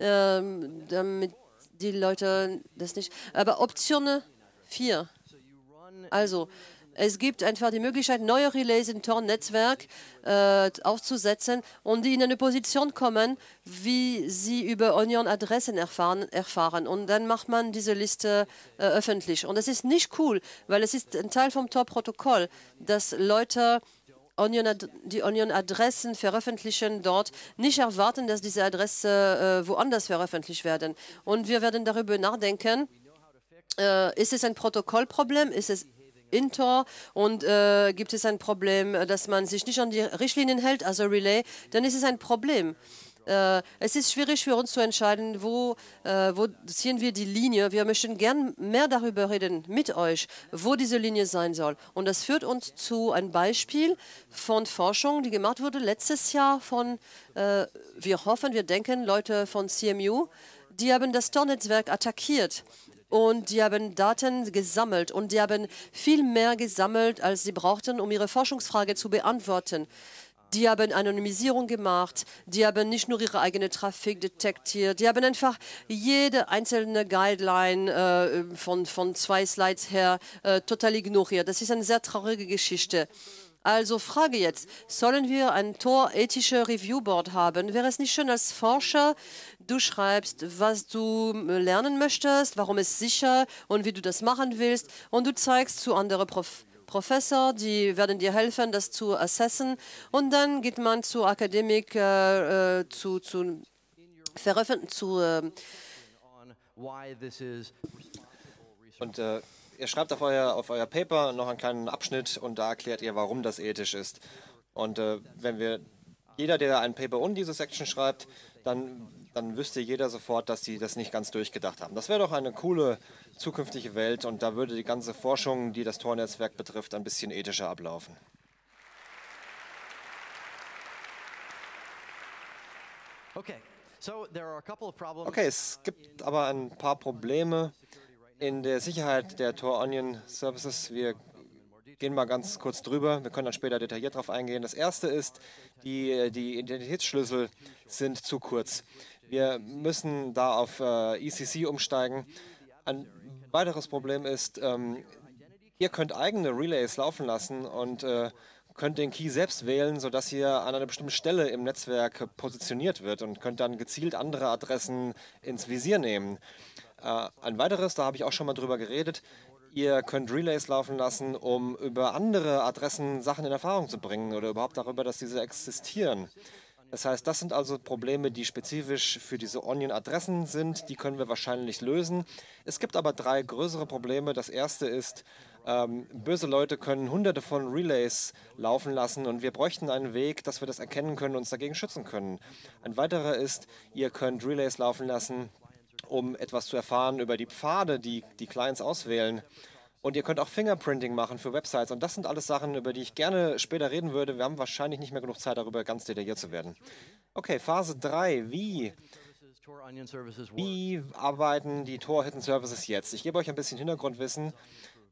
ähm, damit die Leute das nicht. Aber Option 4 also, es gibt einfach die Möglichkeit, neue Relays im Tor-Netzwerk äh, aufzusetzen und die in eine Position kommen, wie sie über Onion-Adressen erfahren, erfahren. Und dann macht man diese Liste äh, öffentlich. Und das ist nicht cool, weil es ist ein Teil vom Tor-Protokoll, dass Leute Onion, die Onion-Adressen veröffentlichen dort, nicht erwarten, dass diese Adressen äh, woanders veröffentlicht werden. Und wir werden darüber nachdenken, äh, ist es ein Protokollproblem? Ist es Intor und äh, gibt es ein Problem, dass man sich nicht an die Richtlinien hält, also Relay, dann ist es ein Problem. Äh, es ist schwierig für uns zu entscheiden, wo, äh, wo ziehen wir die Linie. Wir möchten gern mehr darüber reden mit euch, wo diese Linie sein soll. Und das führt uns zu einem Beispiel von Forschung, die gemacht wurde letztes Jahr von, äh, wir hoffen, wir denken, Leute von CMU, die haben das Tor-Netzwerk attackiert und die haben Daten gesammelt und die haben viel mehr gesammelt, als sie brauchten, um ihre Forschungsfrage zu beantworten. Die haben Anonymisierung gemacht, die haben nicht nur ihre eigene Traffic detektiert, die haben einfach jede einzelne Guideline äh, von, von zwei Slides her äh, total ignoriert. Das ist eine sehr traurige Geschichte. Also frage jetzt, sollen wir ein Tor-ethische Review Board haben? Wäre es nicht schön als Forscher, du schreibst, was du lernen möchtest, warum es sicher und wie du das machen willst und du zeigst zu anderen Prof Professor, die werden dir helfen, das zu assessen und dann geht man zu Akademik, äh, äh zu, zu veröffentlichen, zu äh und äh, ihr schreibt auf euer, auf euer Paper noch einen kleinen Abschnitt und da erklärt ihr, warum das ethisch ist. Und äh, wenn wir, jeder, der ein Paper und diese Section schreibt, dann, dann wüsste jeder sofort, dass sie das nicht ganz durchgedacht haben. Das wäre doch eine coole zukünftige Welt und da würde die ganze Forschung, die das Tor-Netzwerk betrifft, ein bisschen ethischer ablaufen. Okay, es gibt aber ein paar Probleme in der Sicherheit der Tor Onion Services. Wir gehen mal ganz kurz drüber. Wir können dann später detailliert darauf eingehen. Das erste ist, die, die Identitätsschlüssel sind zu kurz. Wir müssen da auf äh, ECC umsteigen. Ein weiteres Problem ist, ähm, ihr könnt eigene Relays laufen lassen und äh, könnt den Key selbst wählen, sodass ihr an einer bestimmten Stelle im Netzwerk positioniert wird und könnt dann gezielt andere Adressen ins Visier nehmen. Äh, ein weiteres, da habe ich auch schon mal drüber geredet, ihr könnt Relays laufen lassen, um über andere Adressen Sachen in Erfahrung zu bringen oder überhaupt darüber, dass diese existieren. Das heißt, das sind also Probleme, die spezifisch für diese Onion-Adressen sind. Die können wir wahrscheinlich lösen. Es gibt aber drei größere Probleme. Das erste ist, ähm, böse Leute können hunderte von Relays laufen lassen und wir bräuchten einen Weg, dass wir das erkennen können und uns dagegen schützen können. Ein weiterer ist, ihr könnt Relays laufen lassen, um etwas zu erfahren über die Pfade, die die Clients auswählen. Und ihr könnt auch Fingerprinting machen für Websites. Und das sind alles Sachen, über die ich gerne später reden würde. Wir haben wahrscheinlich nicht mehr genug Zeit, darüber ganz detailliert zu werden. Okay, Phase 3. Wie? Wie arbeiten die Tor Hidden Services jetzt? Ich gebe euch ein bisschen Hintergrundwissen,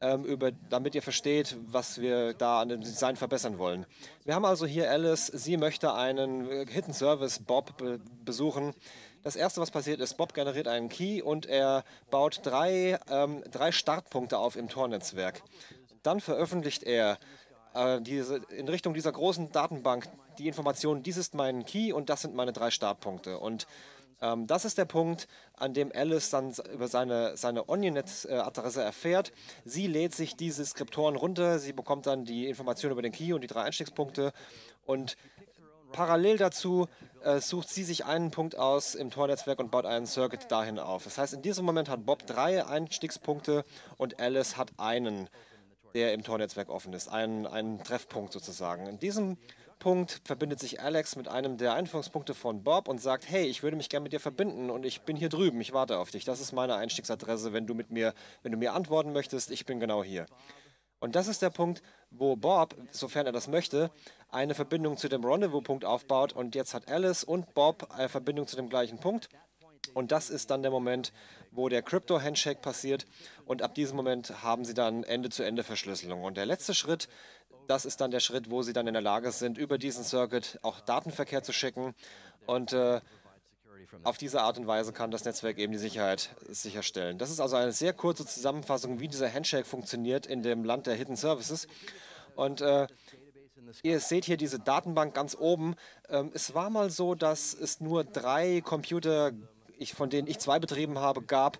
ähm, über, damit ihr versteht, was wir da an dem Design verbessern wollen. Wir haben also hier Alice. Sie möchte einen Hidden Service Bob be besuchen. Das erste, was passiert ist, Bob generiert einen Key und er baut drei, ähm, drei Startpunkte auf im Tor-Netzwerk. Dann veröffentlicht er äh, diese, in Richtung dieser großen Datenbank die Information, dies ist mein Key und das sind meine drei Startpunkte. Und Ähm, das ist der Punkt, an dem Alice dann über seine, seine OnionNet-Adresse erfährt. Sie lädt sich diese Skriptoren runter, sie bekommt dann die Informationen über den Key und die drei Einstiegspunkte und parallel dazu äh, sucht sie sich einen Punkt aus im Tor-Netzwerk und baut einen Circuit dahin auf. Das heißt, in diesem Moment hat Bob drei Einstiegspunkte und Alice hat einen, der im Tor-Netzwerk offen ist, einen, einen Treffpunkt sozusagen. In diesem Punkt verbindet sich Alex mit einem der Einführungspunkte von Bob und sagt, hey, ich würde mich gerne mit dir verbinden und ich bin hier drüben, ich warte auf dich. Das ist meine Einstiegsadresse, wenn du mit mir, wenn du mir antworten möchtest, ich bin genau hier. Und das ist der Punkt, wo Bob, sofern er das möchte, eine Verbindung zu dem Rendezvous-Punkt aufbaut und jetzt hat Alice und Bob eine Verbindung zu dem gleichen Punkt. Und das ist dann der Moment, wo der Crypto-Handshake passiert. Und ab diesem Moment haben sie dann Ende-zu-Ende-Verschlüsselung. Und der letzte Schritt das ist dann der Schritt, wo sie dann in der Lage sind, über diesen Circuit auch Datenverkehr zu schicken. Und äh, auf diese Art und Weise kann das Netzwerk eben die Sicherheit sicherstellen. Das ist also eine sehr kurze Zusammenfassung, wie dieser Handshake funktioniert in dem Land der Hidden Services. Und äh, Ihr seht hier diese Datenbank ganz oben. Ähm, es war mal so, dass es nur drei Computer, ich, von denen ich zwei betrieben habe, gab,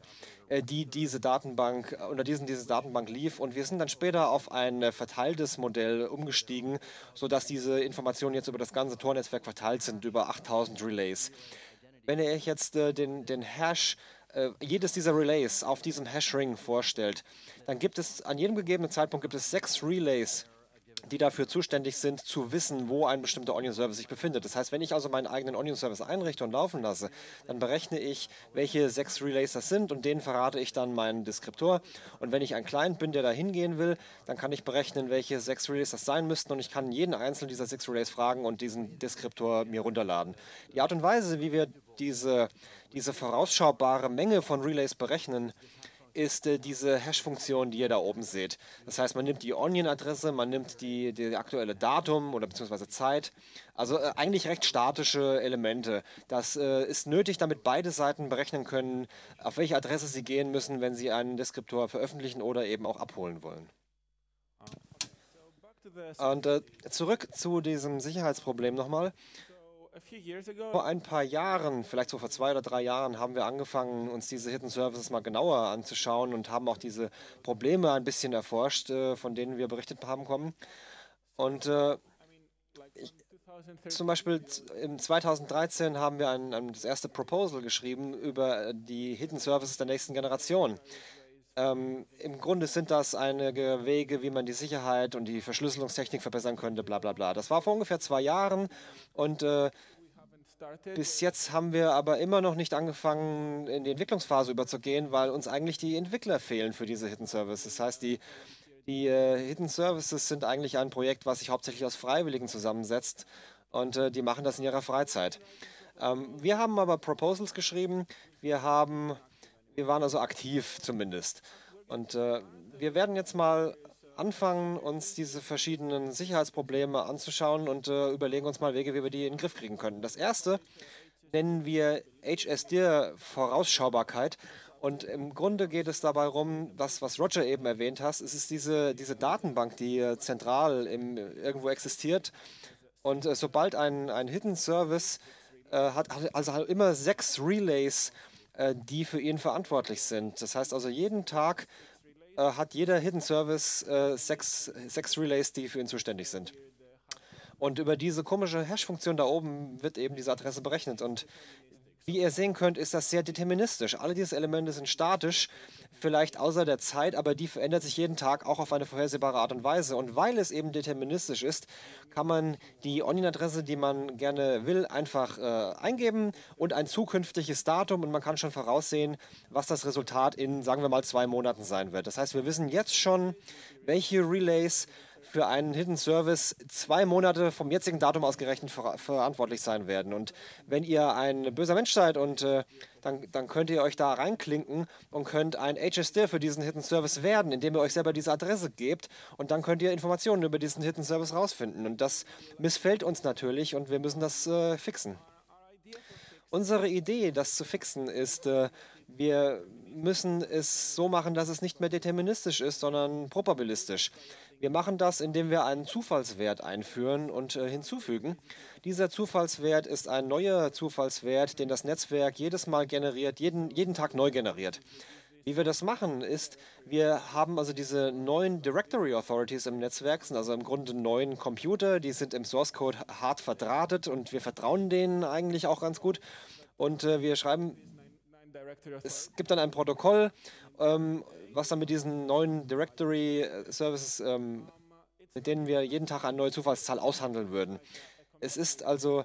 äh, die diese Datenbank, unter diesen diese Datenbank lief. Und wir sind dann später auf ein äh, verteiltes Modell umgestiegen, sodass diese Informationen jetzt über das ganze Tornetzwerk verteilt sind, über 8000 Relays. Wenn ihr euch jetzt äh, den, den Hash jedes dieser Relays auf diesem Hash-Ring vorstellt, dann gibt es an jedem gegebenen Zeitpunkt gibt es sechs Relays, die dafür zuständig sind, zu wissen, wo ein bestimmter Onion-Service sich befindet. Das heißt, wenn ich also meinen eigenen Onion-Service einrichte und laufen lasse, dann berechne ich, welche sechs Relays das sind und denen verrate ich dann meinen Deskriptor. Und wenn ich ein Client bin, der da hingehen will, dann kann ich berechnen, welche sechs Relays das sein müssten und ich kann jeden einzelnen dieser sechs Relays fragen und diesen Deskriptor mir runterladen. Die Art und Weise, wie wir diese, diese vorausschaubare Menge von Relays berechnen, ist äh, diese Hash-Funktion, die ihr da oben seht. Das heißt, man nimmt die Onion-Adresse, man nimmt die, die aktuelle Datum oder beziehungsweise Zeit. Also äh, eigentlich recht statische Elemente. Das äh, ist nötig, damit beide Seiten berechnen können, auf welche Adresse sie gehen müssen, wenn sie einen Deskriptor veröffentlichen oder eben auch abholen wollen. Und äh, zurück zu diesem Sicherheitsproblem nochmal. Vor ein paar Jahren, vielleicht so vor zwei oder drei Jahren, haben wir angefangen, uns diese Hidden Services mal genauer anzuschauen und haben auch diese Probleme ein bisschen erforscht, äh, von denen wir berichtet haben kommen. Und äh, ich, zum Beispiel im 2013 haben wir ein, ein, das erste Proposal geschrieben über die Hidden Services der nächsten Generation. Ähm, Im Grunde sind das einige Wege, wie man die Sicherheit und die Verschlüsselungstechnik verbessern könnte, bla bla bla. Das war vor ungefähr zwei Jahren und äh, bis jetzt haben wir aber immer noch nicht angefangen, in die Entwicklungsphase überzugehen, weil uns eigentlich die Entwickler fehlen für diese Hidden Services. Das heißt, die, die äh, Hidden Services sind eigentlich ein Projekt, was sich hauptsächlich aus Freiwilligen zusammensetzt und äh, die machen das in ihrer Freizeit. Ähm, wir haben aber Proposals geschrieben, wir haben wir waren also aktiv zumindest. Und äh, wir werden jetzt mal anfangen, uns diese verschiedenen Sicherheitsprobleme anzuschauen und äh, überlegen uns mal Wege, wie wir die in den Griff kriegen können. Das erste nennen wir HSD Vorausschaubarkeit. Und im Grunde geht es dabei um, was, was Roger eben erwähnt hat. Es ist diese, diese Datenbank, die äh, zentral im, irgendwo existiert. Und äh, sobald ein, ein Hidden Service äh, hat, hat also immer sechs Relays äh, die für ihn verantwortlich sind. Das heißt also, jeden Tag äh, hat jeder Hidden Service äh, sechs, sechs Relays, die für ihn zuständig sind. Und über diese komische Hash-Funktion da oben wird eben diese Adresse berechnet. Und wie ihr sehen könnt, ist das sehr deterministisch. Alle diese Elemente sind statisch, vielleicht außer der Zeit, aber die verändert sich jeden Tag auch auf eine vorhersehbare Art und Weise. Und weil es eben deterministisch ist, kann man die Onion-Adresse, die man gerne will, einfach äh, eingeben und ein zukünftiges Datum und man kann schon voraussehen, was das Resultat in, sagen wir mal, zwei Monaten sein wird. Das heißt, wir wissen jetzt schon, welche Relays für einen Hidden Service zwei Monate vom jetzigen Datum ausgerechnet ver verantwortlich sein werden. Und wenn ihr ein böser Mensch seid und äh, dann, dann könnt ihr euch da reinklinken und könnt ein HSD für diesen Hidden Service werden, indem ihr euch selber diese Adresse gebt und dann könnt ihr Informationen über diesen Hidden Service rausfinden. Und das missfällt uns natürlich und wir müssen das äh, fixen. Unsere Idee, das zu fixen, ist, äh, wir müssen es so machen, dass es nicht mehr deterministisch ist, sondern probabilistisch. Wir machen das, indem wir einen Zufallswert einführen und äh, hinzufügen. Dieser Zufallswert ist ein neuer Zufallswert, den das Netzwerk jedes Mal generiert, jeden, jeden Tag neu generiert. Wie wir das machen, ist, wir haben also diese neuen Directory Authorities im Netzwerk, sind also im Grunde neuen Computer, die sind im Source Code hart verdrahtet und wir vertrauen denen eigentlich auch ganz gut. Und äh, wir schreiben, es gibt dann ein Protokoll, ähm, was dann mit diesen neuen Directory äh, Services, ähm, mit denen wir jeden Tag eine neue Zufallszahl aushandeln würden. Es ist also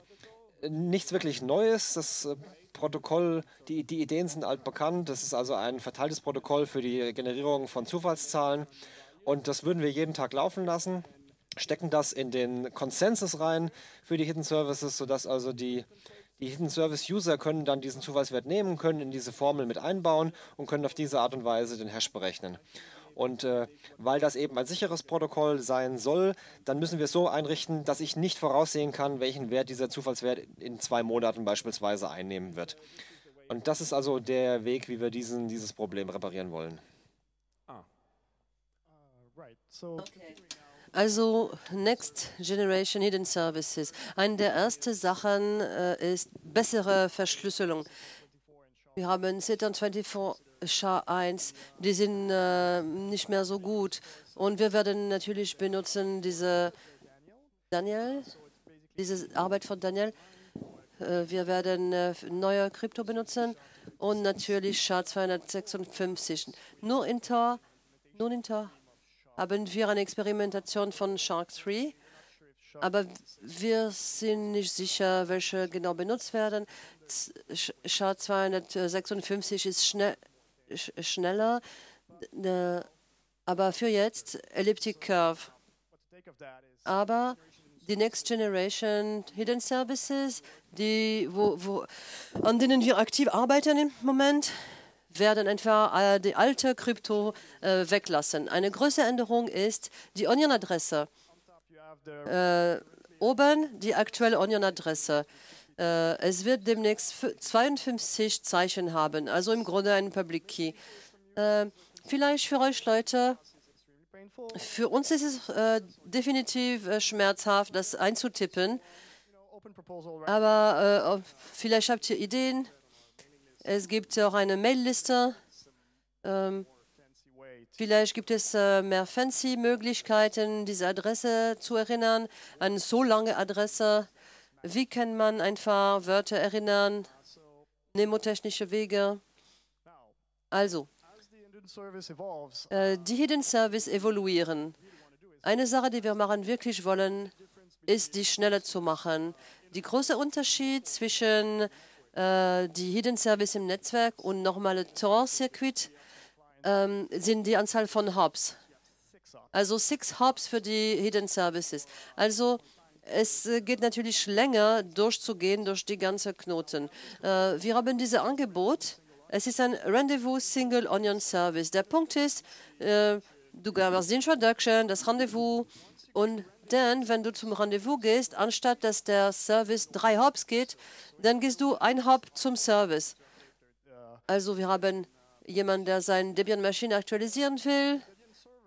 nichts wirklich Neues. Das äh, Protokoll, die, die Ideen sind altbekannt. Das ist also ein verteiltes Protokoll für die Generierung von Zufallszahlen. Und das würden wir jeden Tag laufen lassen, stecken das in den Consensus rein für die Hidden Services, sodass also die, die Hidden Service User können dann diesen Zufallswert nehmen, können in diese Formel mit einbauen und können auf diese Art und Weise den Hash berechnen. Und äh, weil das eben ein sicheres Protokoll sein soll, dann müssen wir es so einrichten, dass ich nicht voraussehen kann, welchen Wert dieser Zufallswert in zwei Monaten beispielsweise einnehmen wird. Und das ist also der Weg, wie wir diesen, dieses Problem reparieren wollen. Ah. Also Next Generation Hidden Services. Eine der ersten Sachen äh, ist bessere Verschlüsselung. Wir haben Citan 24 SHA-1, die sind äh, nicht mehr so gut. Und wir werden natürlich benutzen diese Daniel, diese Arbeit von Daniel. Äh, wir werden äh, neue Krypto benutzen und natürlich SHA-256. Nur in Tor, nur in Tor haben wir eine Experimentation von Shark 3 aber wir sind nicht sicher, welche genau benutzt werden. SHA-256 ist schnell, schneller. Aber für jetzt Elliptic Curve. Aber die Next Generation Hidden Services, die, wo, wo, an denen wir aktiv arbeiten im Moment, werden einfach die alte Krypto äh, weglassen. Eine große Änderung ist die Onion-Adresse. Äh, oben die aktuelle Onion-Adresse. Äh, es wird demnächst 52 Zeichen haben, also im Grunde ein Public Key. Äh, vielleicht für euch Leute, für uns ist es äh, definitiv äh, schmerzhaft, das einzutippen. Aber äh, vielleicht habt ihr Ideen. Es gibt auch eine Mailliste. Ähm, Vielleicht gibt es äh, mehr fancy Möglichkeiten, diese Adresse zu erinnern, eine so lange Adresse. Wie kann man einfach Wörter erinnern? Nemotechnische Wege. Also, äh, die Hidden Service evoluieren. Eine Sache, die wir machen wirklich wollen, ist, die schneller zu machen. Der große Unterschied zwischen die Hidden Service im Netzwerk und normale Tor-Circuit ähm, sind die Anzahl von Hubs. Also six Hubs für die Hidden Services. Also es äh, geht natürlich länger durchzugehen durch die ganzen Knoten. Äh, wir haben dieses Angebot. Es ist ein Rendezvous Single Onion Service. Der Punkt ist, äh, du gibst die Introduction, das Rendezvous und dann, wenn du zum Rendezvous gehst, anstatt dass der Service drei Hops geht, dann gehst du ein Hop zum Service. Also wir haben jemanden, der seine Debian-Maschine aktualisieren will,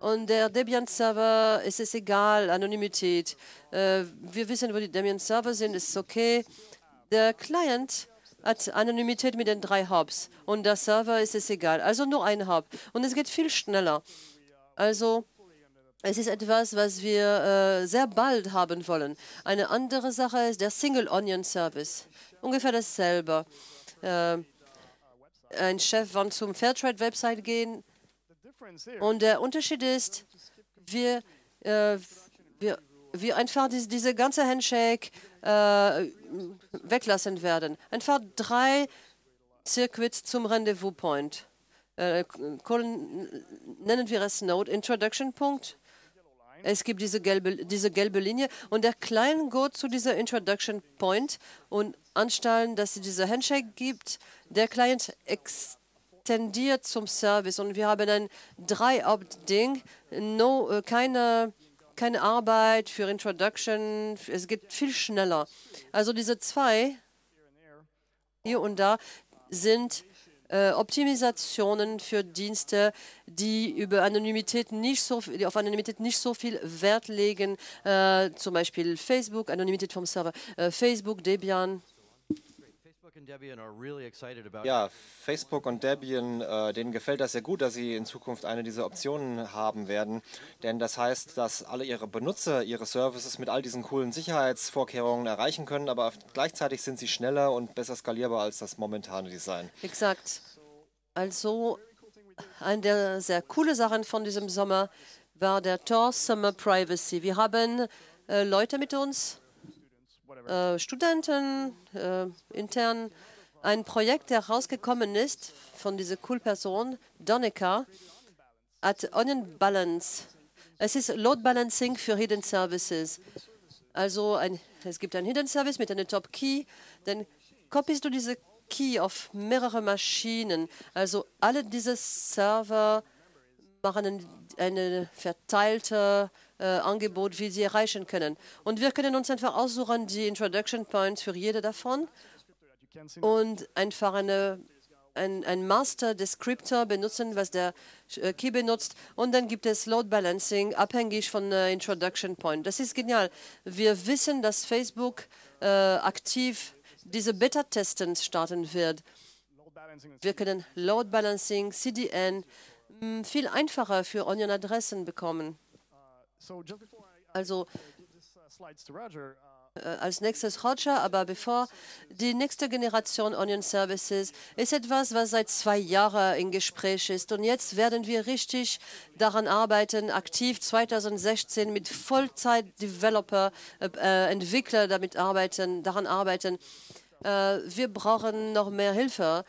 und der Debian-Server ist es egal, Anonymität. Äh, wir wissen, wo die Debian-Server sind, ist okay. Der Client hat Anonymität mit den drei Hubs und der Server ist es egal. Also nur ein Hub. Und es geht viel schneller. Also es ist etwas, was wir äh, sehr bald haben wollen. Eine andere Sache ist der Single Onion Service. Ungefähr dasselbe. Äh, ein Chef will zum Fairtrade-Website gehen, und der Unterschied ist, wir, äh, wir, wir einfach diese, diese ganze Handshake äh, weglassen werden. Einfach drei Circuits zum Rendezvous Point. Äh, nennen wir es Node Introduction Punkt. Es gibt diese gelbe, diese gelbe Linie. Und der Client geht zu dieser Introduction Point und anstellen, dass es diese Handshake gibt, der Client tendiert zum Service. Und wir haben ein Drei-Opt-Ding, no, äh, keine, keine Arbeit für Introduction, es geht viel schneller. Also diese zwei hier und da sind Optimisationen für Dienste, die über Anonymität nicht so, die auf Anonymität nicht so viel Wert legen, äh, zum Beispiel Facebook, Anonymität vom Server, äh, Facebook, Debian. Ja, Facebook und Debian, äh, denen gefällt das sehr gut, dass sie in Zukunft eine dieser Optionen haben werden. Denn das heißt, dass alle ihre Benutzer ihre Services mit all diesen coolen Sicherheitsvorkehrungen erreichen können, aber gleichzeitig sind sie schneller und besser skalierbar als das momentane Design. Exakt. Also, eine der sehr coole Sachen von diesem Sommer war der Tor Summer Privacy. Wir haben äh, Leute mit uns, äh, Studenten, äh, intern ein Projekt, der rausgekommen ist von dieser cool Person, Donica, at Onion Balance. Es ist Load Balancing für Hidden Services. Also ein, es gibt einen Hidden Service mit einer Top Key, dann kopierst du diese Key auf mehrere Maschinen. Also alle diese Server machen eine verteilte äh, Angebot, wie sie erreichen können. Und wir können uns einfach aussuchen, die Introduction Points für jede davon und einfach eine, ein, ein Master Descriptor benutzen, was der äh, Key benutzt. Und dann gibt es Load Balancing, abhängig von äh, Introduction Point. Das ist genial. Wir wissen, dass Facebook äh, aktiv diese Beta-Testen starten wird. Wir können Load Balancing, CDN, mh, viel einfacher für Onion-Adressen bekommen. Also äh, als nächstes Roger, aber bevor die nächste Generation Onion Services ist etwas, was seit zwei Jahren in Gespräch ist. Und jetzt werden wir richtig daran arbeiten, aktiv 2016 mit Vollzeit-Developer, äh, äh, Entwickler damit arbeiten, daran arbeiten. Äh, wir brauchen noch mehr Hilfe,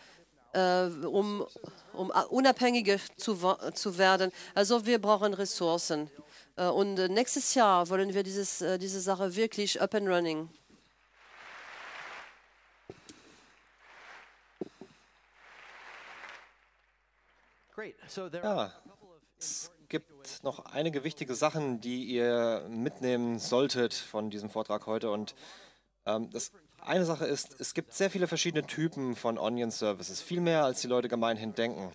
äh, um, um unabhängiger zu, zu werden. Also wir brauchen Ressourcen. Äh, und äh, nächstes Jahr wollen wir dieses, äh, diese Sache wirklich up and running. Ja, es gibt noch einige wichtige Sachen, die ihr mitnehmen solltet von diesem Vortrag heute. Und ähm, das eine Sache ist, es gibt sehr viele verschiedene Typen von Onion Services, viel mehr als die Leute gemeinhin denken.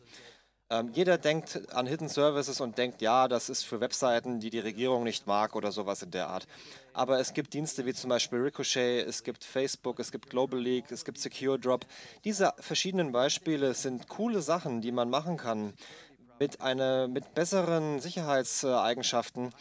Ähm, jeder denkt an Hidden Services und denkt, ja, das ist für Webseiten, die die Regierung nicht mag oder sowas in der Art. Aber es gibt Dienste wie zum Beispiel Ricochet, es gibt Facebook, es gibt Global Leak, es gibt Secure Drop. Diese verschiedenen Beispiele sind coole Sachen, die man machen kann mit, eine, mit besseren Sicherheitseigenschaften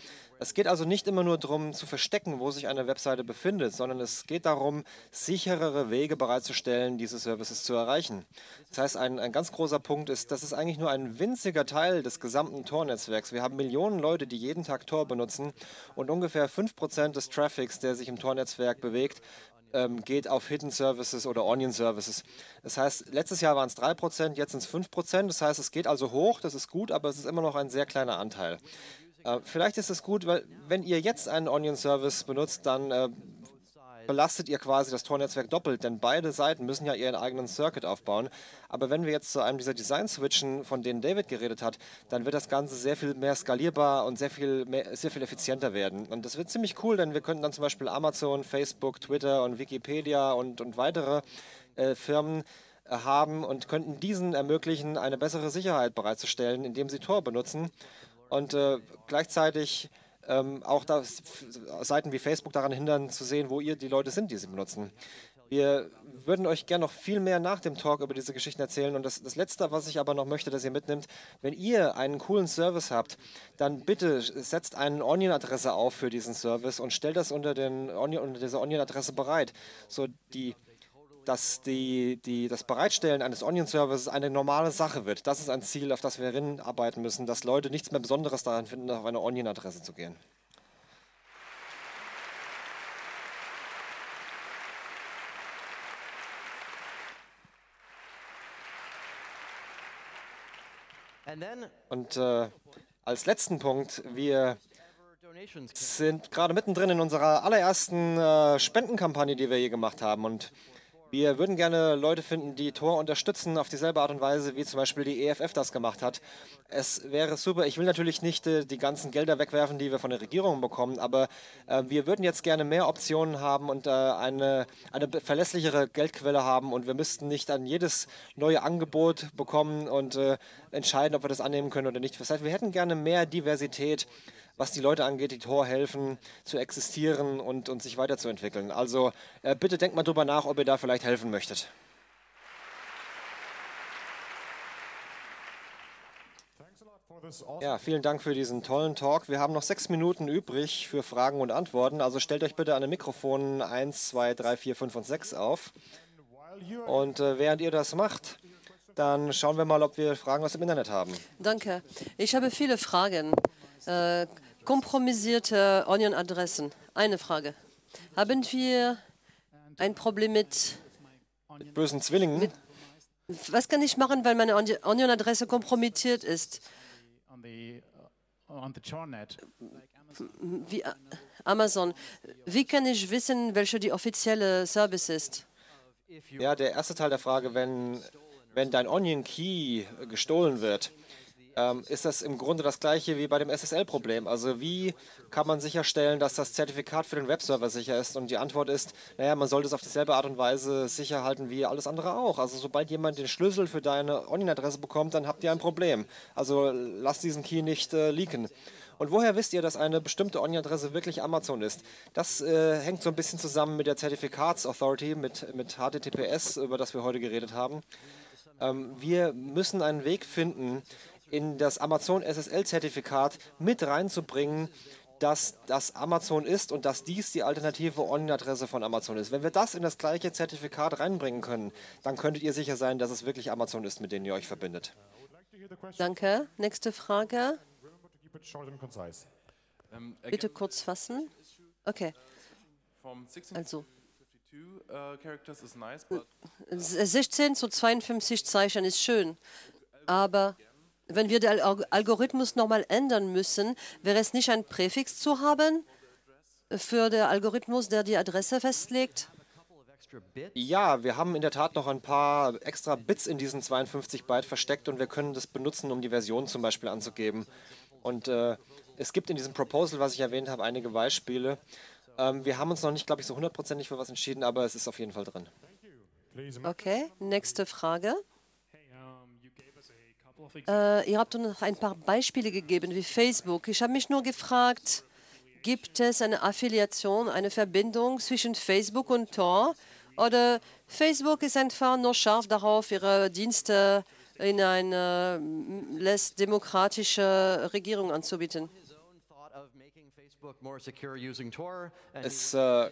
es geht also nicht immer nur darum zu verstecken, wo sich eine Webseite befindet, sondern es geht darum, sicherere Wege bereitzustellen, diese Services zu erreichen. Das heißt, ein, ein ganz großer Punkt ist, das ist eigentlich nur ein winziger Teil des gesamten Tor-Netzwerks. Wir haben Millionen Leute, die jeden Tag Tor benutzen und ungefähr 5% des Traffics, der sich im Tor-Netzwerk bewegt, ähm, geht auf Hidden Services oder Onion Services. Das heißt, letztes Jahr waren es 3%, jetzt sind es 5%. Das heißt, es geht also hoch, das ist gut, aber es ist immer noch ein sehr kleiner Anteil. Äh, vielleicht ist es gut, weil wenn ihr jetzt einen Onion-Service benutzt, dann äh, belastet ihr quasi das Tor-Netzwerk doppelt, denn beide Seiten müssen ja ihren eigenen Circuit aufbauen. Aber wenn wir jetzt zu einem dieser Design-Switchen, von denen David geredet hat, dann wird das Ganze sehr viel mehr skalierbar und sehr viel, mehr, sehr viel effizienter werden. Und das wird ziemlich cool, denn wir könnten dann zum Beispiel Amazon, Facebook, Twitter und Wikipedia und, und weitere äh, Firmen äh, haben und könnten diesen ermöglichen, eine bessere Sicherheit bereitzustellen, indem sie Tor benutzen und äh, gleichzeitig ähm, auch da, Seiten wie Facebook daran hindern zu sehen, wo ihr die Leute sind, die sie benutzen. Wir würden euch gerne noch viel mehr nach dem Talk über diese Geschichten erzählen. Und das, das Letzte, was ich aber noch möchte, dass ihr mitnimmt, wenn ihr einen coolen Service habt, dann bitte setzt eine Onion-Adresse auf für diesen Service und stellt das unter, den Onion, unter dieser Onion-Adresse bereit. So die dass die, die, das Bereitstellen eines Onion-Services eine normale Sache wird. Das ist ein Ziel, auf das wir hinarbeiten müssen, dass Leute nichts mehr Besonderes daran finden, auf eine Onion-Adresse zu gehen. Und äh, als letzten Punkt, wir sind gerade mittendrin in unserer allerersten äh, Spendenkampagne, die wir je gemacht haben. Und Wir würden gerne Leute finden, die Tor unterstützen auf dieselbe Art und Weise, wie zum Beispiel die EFF das gemacht hat. Es wäre super. Ich will natürlich nicht äh, die ganzen Gelder wegwerfen, die wir von der Regierung bekommen, aber äh, wir würden jetzt gerne mehr Optionen haben und äh, eine, eine verlässlichere Geldquelle haben und wir müssten nicht an jedes neue Angebot bekommen und äh, entscheiden, ob wir das annehmen können oder nicht. Das heißt, wir hätten gerne mehr Diversität was die Leute angeht, die Tor helfen zu existieren und, und sich weiterzuentwickeln. Also äh, bitte denkt mal drüber nach, ob ihr da vielleicht helfen möchtet. Ja, vielen Dank für diesen tollen Talk. Wir haben noch sechs Minuten übrig für Fragen und Antworten. Also stellt euch bitte an den Mikrofonen 1, 2, 3, 4, 5 und 6 auf. Und äh, während ihr das macht, dann schauen wir mal, ob wir Fragen aus dem Internet haben. Danke. Ich habe viele Fragen. Äh, kompromissierte Onion-Adressen. Eine Frage. Haben wir ein Problem mit, mit bösen Zwillingen? Mit, was kann ich machen, weil meine Onion-Adresse kompromittiert ist? Wie Amazon. Wie kann ich wissen, welche die offizielle Service ist? Ja, der erste Teil der Frage, wenn, wenn dein Onion Key gestohlen wird, ähm, ist das im Grunde das gleiche wie bei dem SSL-Problem. Also wie kann man sicherstellen, dass das Zertifikat für den Webserver sicher ist? Und die Antwort ist, naja, man sollte es auf dieselbe Art und Weise sicher halten wie alles andere auch. Also sobald jemand den Schlüssel für deine Online-Adresse bekommt, dann habt ihr ein Problem. Also lasst diesen Key nicht äh, leaken. Und woher wisst ihr, dass eine bestimmte Online-Adresse wirklich Amazon ist? Das äh, hängt so ein bisschen zusammen mit der Zertifikats-Authority, mit, mit HTTPS, über das wir heute geredet haben. Ähm, wir müssen einen Weg finden, in das Amazon SSL-Zertifikat mit reinzubringen, dass das Amazon ist und dass dies die alternative Online-Adresse von Amazon ist. Wenn wir das in das gleiche Zertifikat reinbringen können, dann könntet ihr sicher sein, dass es wirklich Amazon ist, mit dem ihr euch verbindet. Danke. Nächste Frage. Bitte kurz fassen. Okay. Also. 16 zu 52 Zeichen ist schön, aber wenn wir den Algorithmus nochmal ändern müssen, wäre es nicht ein Präfix zu haben für den Algorithmus, der die Adresse festlegt? Ja, wir haben in der Tat noch ein paar extra Bits in diesen 52 Byte versteckt und wir können das benutzen, um die Version zum Beispiel anzugeben. Und äh, es gibt in diesem Proposal, was ich erwähnt habe, einige Beispiele. Ähm, wir haben uns noch nicht, glaube ich, so hundertprozentig für was entschieden, aber es ist auf jeden Fall drin. Okay, nächste Frage. Äh, ihr habt uns noch ein paar Beispiele gegeben, wie Facebook. Ich habe mich nur gefragt, gibt es eine Affiliation, eine Verbindung zwischen Facebook und Tor? Oder Facebook ist einfach nur scharf darauf, ihre Dienste in eine less demokratische Regierung anzubieten? Es äh,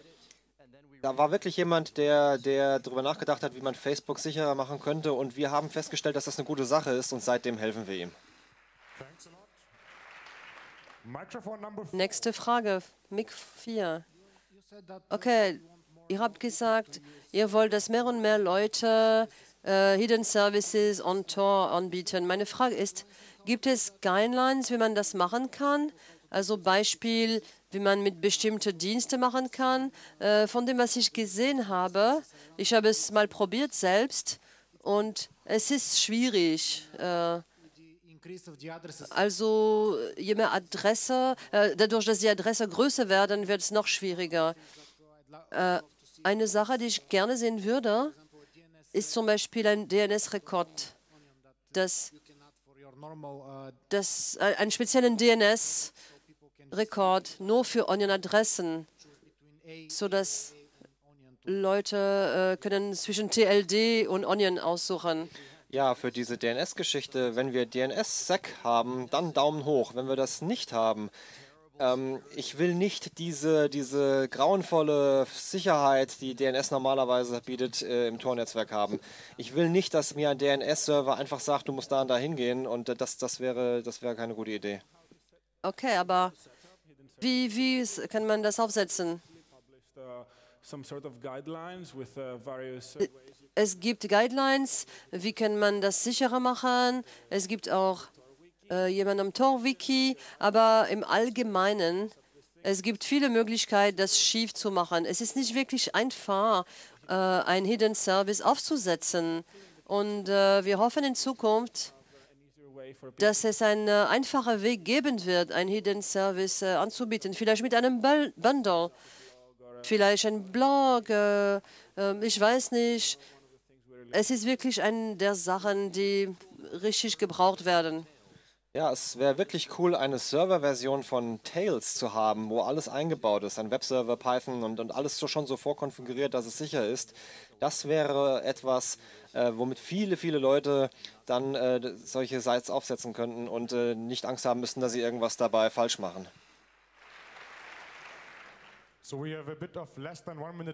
da war wirklich jemand, der, der darüber nachgedacht hat, wie man Facebook sicherer machen könnte. Und wir haben festgestellt, dass das eine gute Sache ist und seitdem helfen wir ihm. Nächste Frage, Mic 4. Okay, ihr habt gesagt, ihr wollt, dass mehr und mehr Leute äh, Hidden Services on Tor anbieten. Meine Frage ist, gibt es Guidelines, wie man das machen kann? Also Beispiel, wie man mit bestimmten Diensten machen kann. Äh, von dem, was ich gesehen habe, ich habe es mal probiert selbst und es ist schwierig. Äh, also je mehr Adresse, äh, dadurch, dass die Adresse größer werden, wird es noch schwieriger. Eine Sache, die ich gerne sehen würde, ist zum Beispiel ein DNS-Rekord, das, das, äh, einen speziellen DNS Rekord nur für Onion-Adressen, sodass Leute äh, können zwischen TLD und Onion aussuchen. Ja, für diese DNS-Geschichte, wenn wir DNS-Sec haben, dann Daumen hoch. Wenn wir das nicht haben, ähm, ich will nicht diese, diese grauenvolle Sicherheit, die DNS normalerweise bietet, äh, im Tor-Netzwerk haben. Ich will nicht, dass mir ein DNS-Server einfach sagt, du musst da und da hingehen und äh, das, das, wäre, das wäre keine gute Idee. Okay, aber wie, wie kann man das aufsetzen? Es gibt Guidelines, wie kann man das sicherer machen. Es gibt auch äh, jemanden am Tor-Wiki, aber im Allgemeinen, es gibt viele Möglichkeiten, das schief zu machen. Es ist nicht wirklich einfach, äh, einen Hidden Service aufzusetzen. Und äh, wir hoffen in Zukunft, dass es einen äh, einfachen Weg geben wird, einen Hidden Service äh, anzubieten. Vielleicht mit einem Bundle, vielleicht ein Blog, äh, ähm, ich weiß nicht. Es ist wirklich eine der Sachen, die richtig gebraucht werden. Ja, es wäre wirklich cool, eine Serverversion von Tails zu haben, wo alles eingebaut ist, ein Webserver, Python und, und alles so schon so vorkonfiguriert, dass es sicher ist. Das wäre etwas, äh, womit viele, viele Leute dann äh, solche Sites aufsetzen könnten und äh, nicht Angst haben müssten, dass sie irgendwas dabei falsch machen.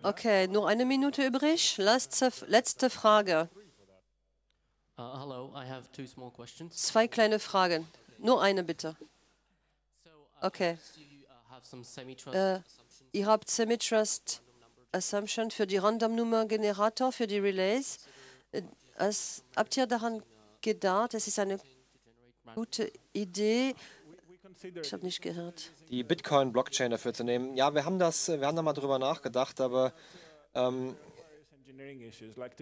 Okay, nur eine Minute übrig. Letzte, letzte Frage. Uh, Zwei kleine Fragen. Nur eine bitte. Uh, okay. Uh, äh, ihr habt Semi-Trust Assumption für die Random-Nummer-Generator, für die Relays. Äh, als, habt ihr daran gedacht, es ist eine gute Idee, ich habe nicht gehört. Die Bitcoin-Blockchain dafür zu nehmen. Ja, wir haben das, wir haben da mal drüber nachgedacht, aber ähm,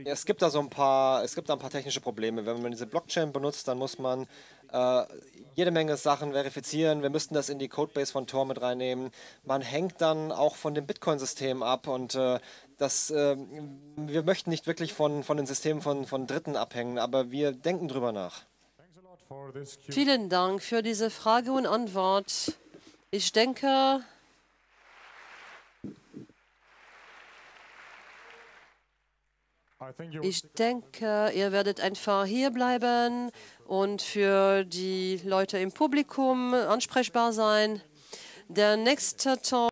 es gibt da so ein paar, es gibt da ein paar technische Probleme. Wenn man diese Blockchain benutzt, dann muss man äh, jede Menge Sachen verifizieren. Wir müssten das in die Codebase von Tor mit reinnehmen. Man hängt dann auch von dem Bitcoin-System ab und äh, das, äh, wir möchten nicht wirklich von, von den Systemen von, von Dritten abhängen, aber wir denken drüber nach. Vielen Dank für diese Frage und Antwort. Ich denke, ich denke, ihr werdet einfach hier bleiben und für die Leute im Publikum ansprechbar sein. Der nächste Talk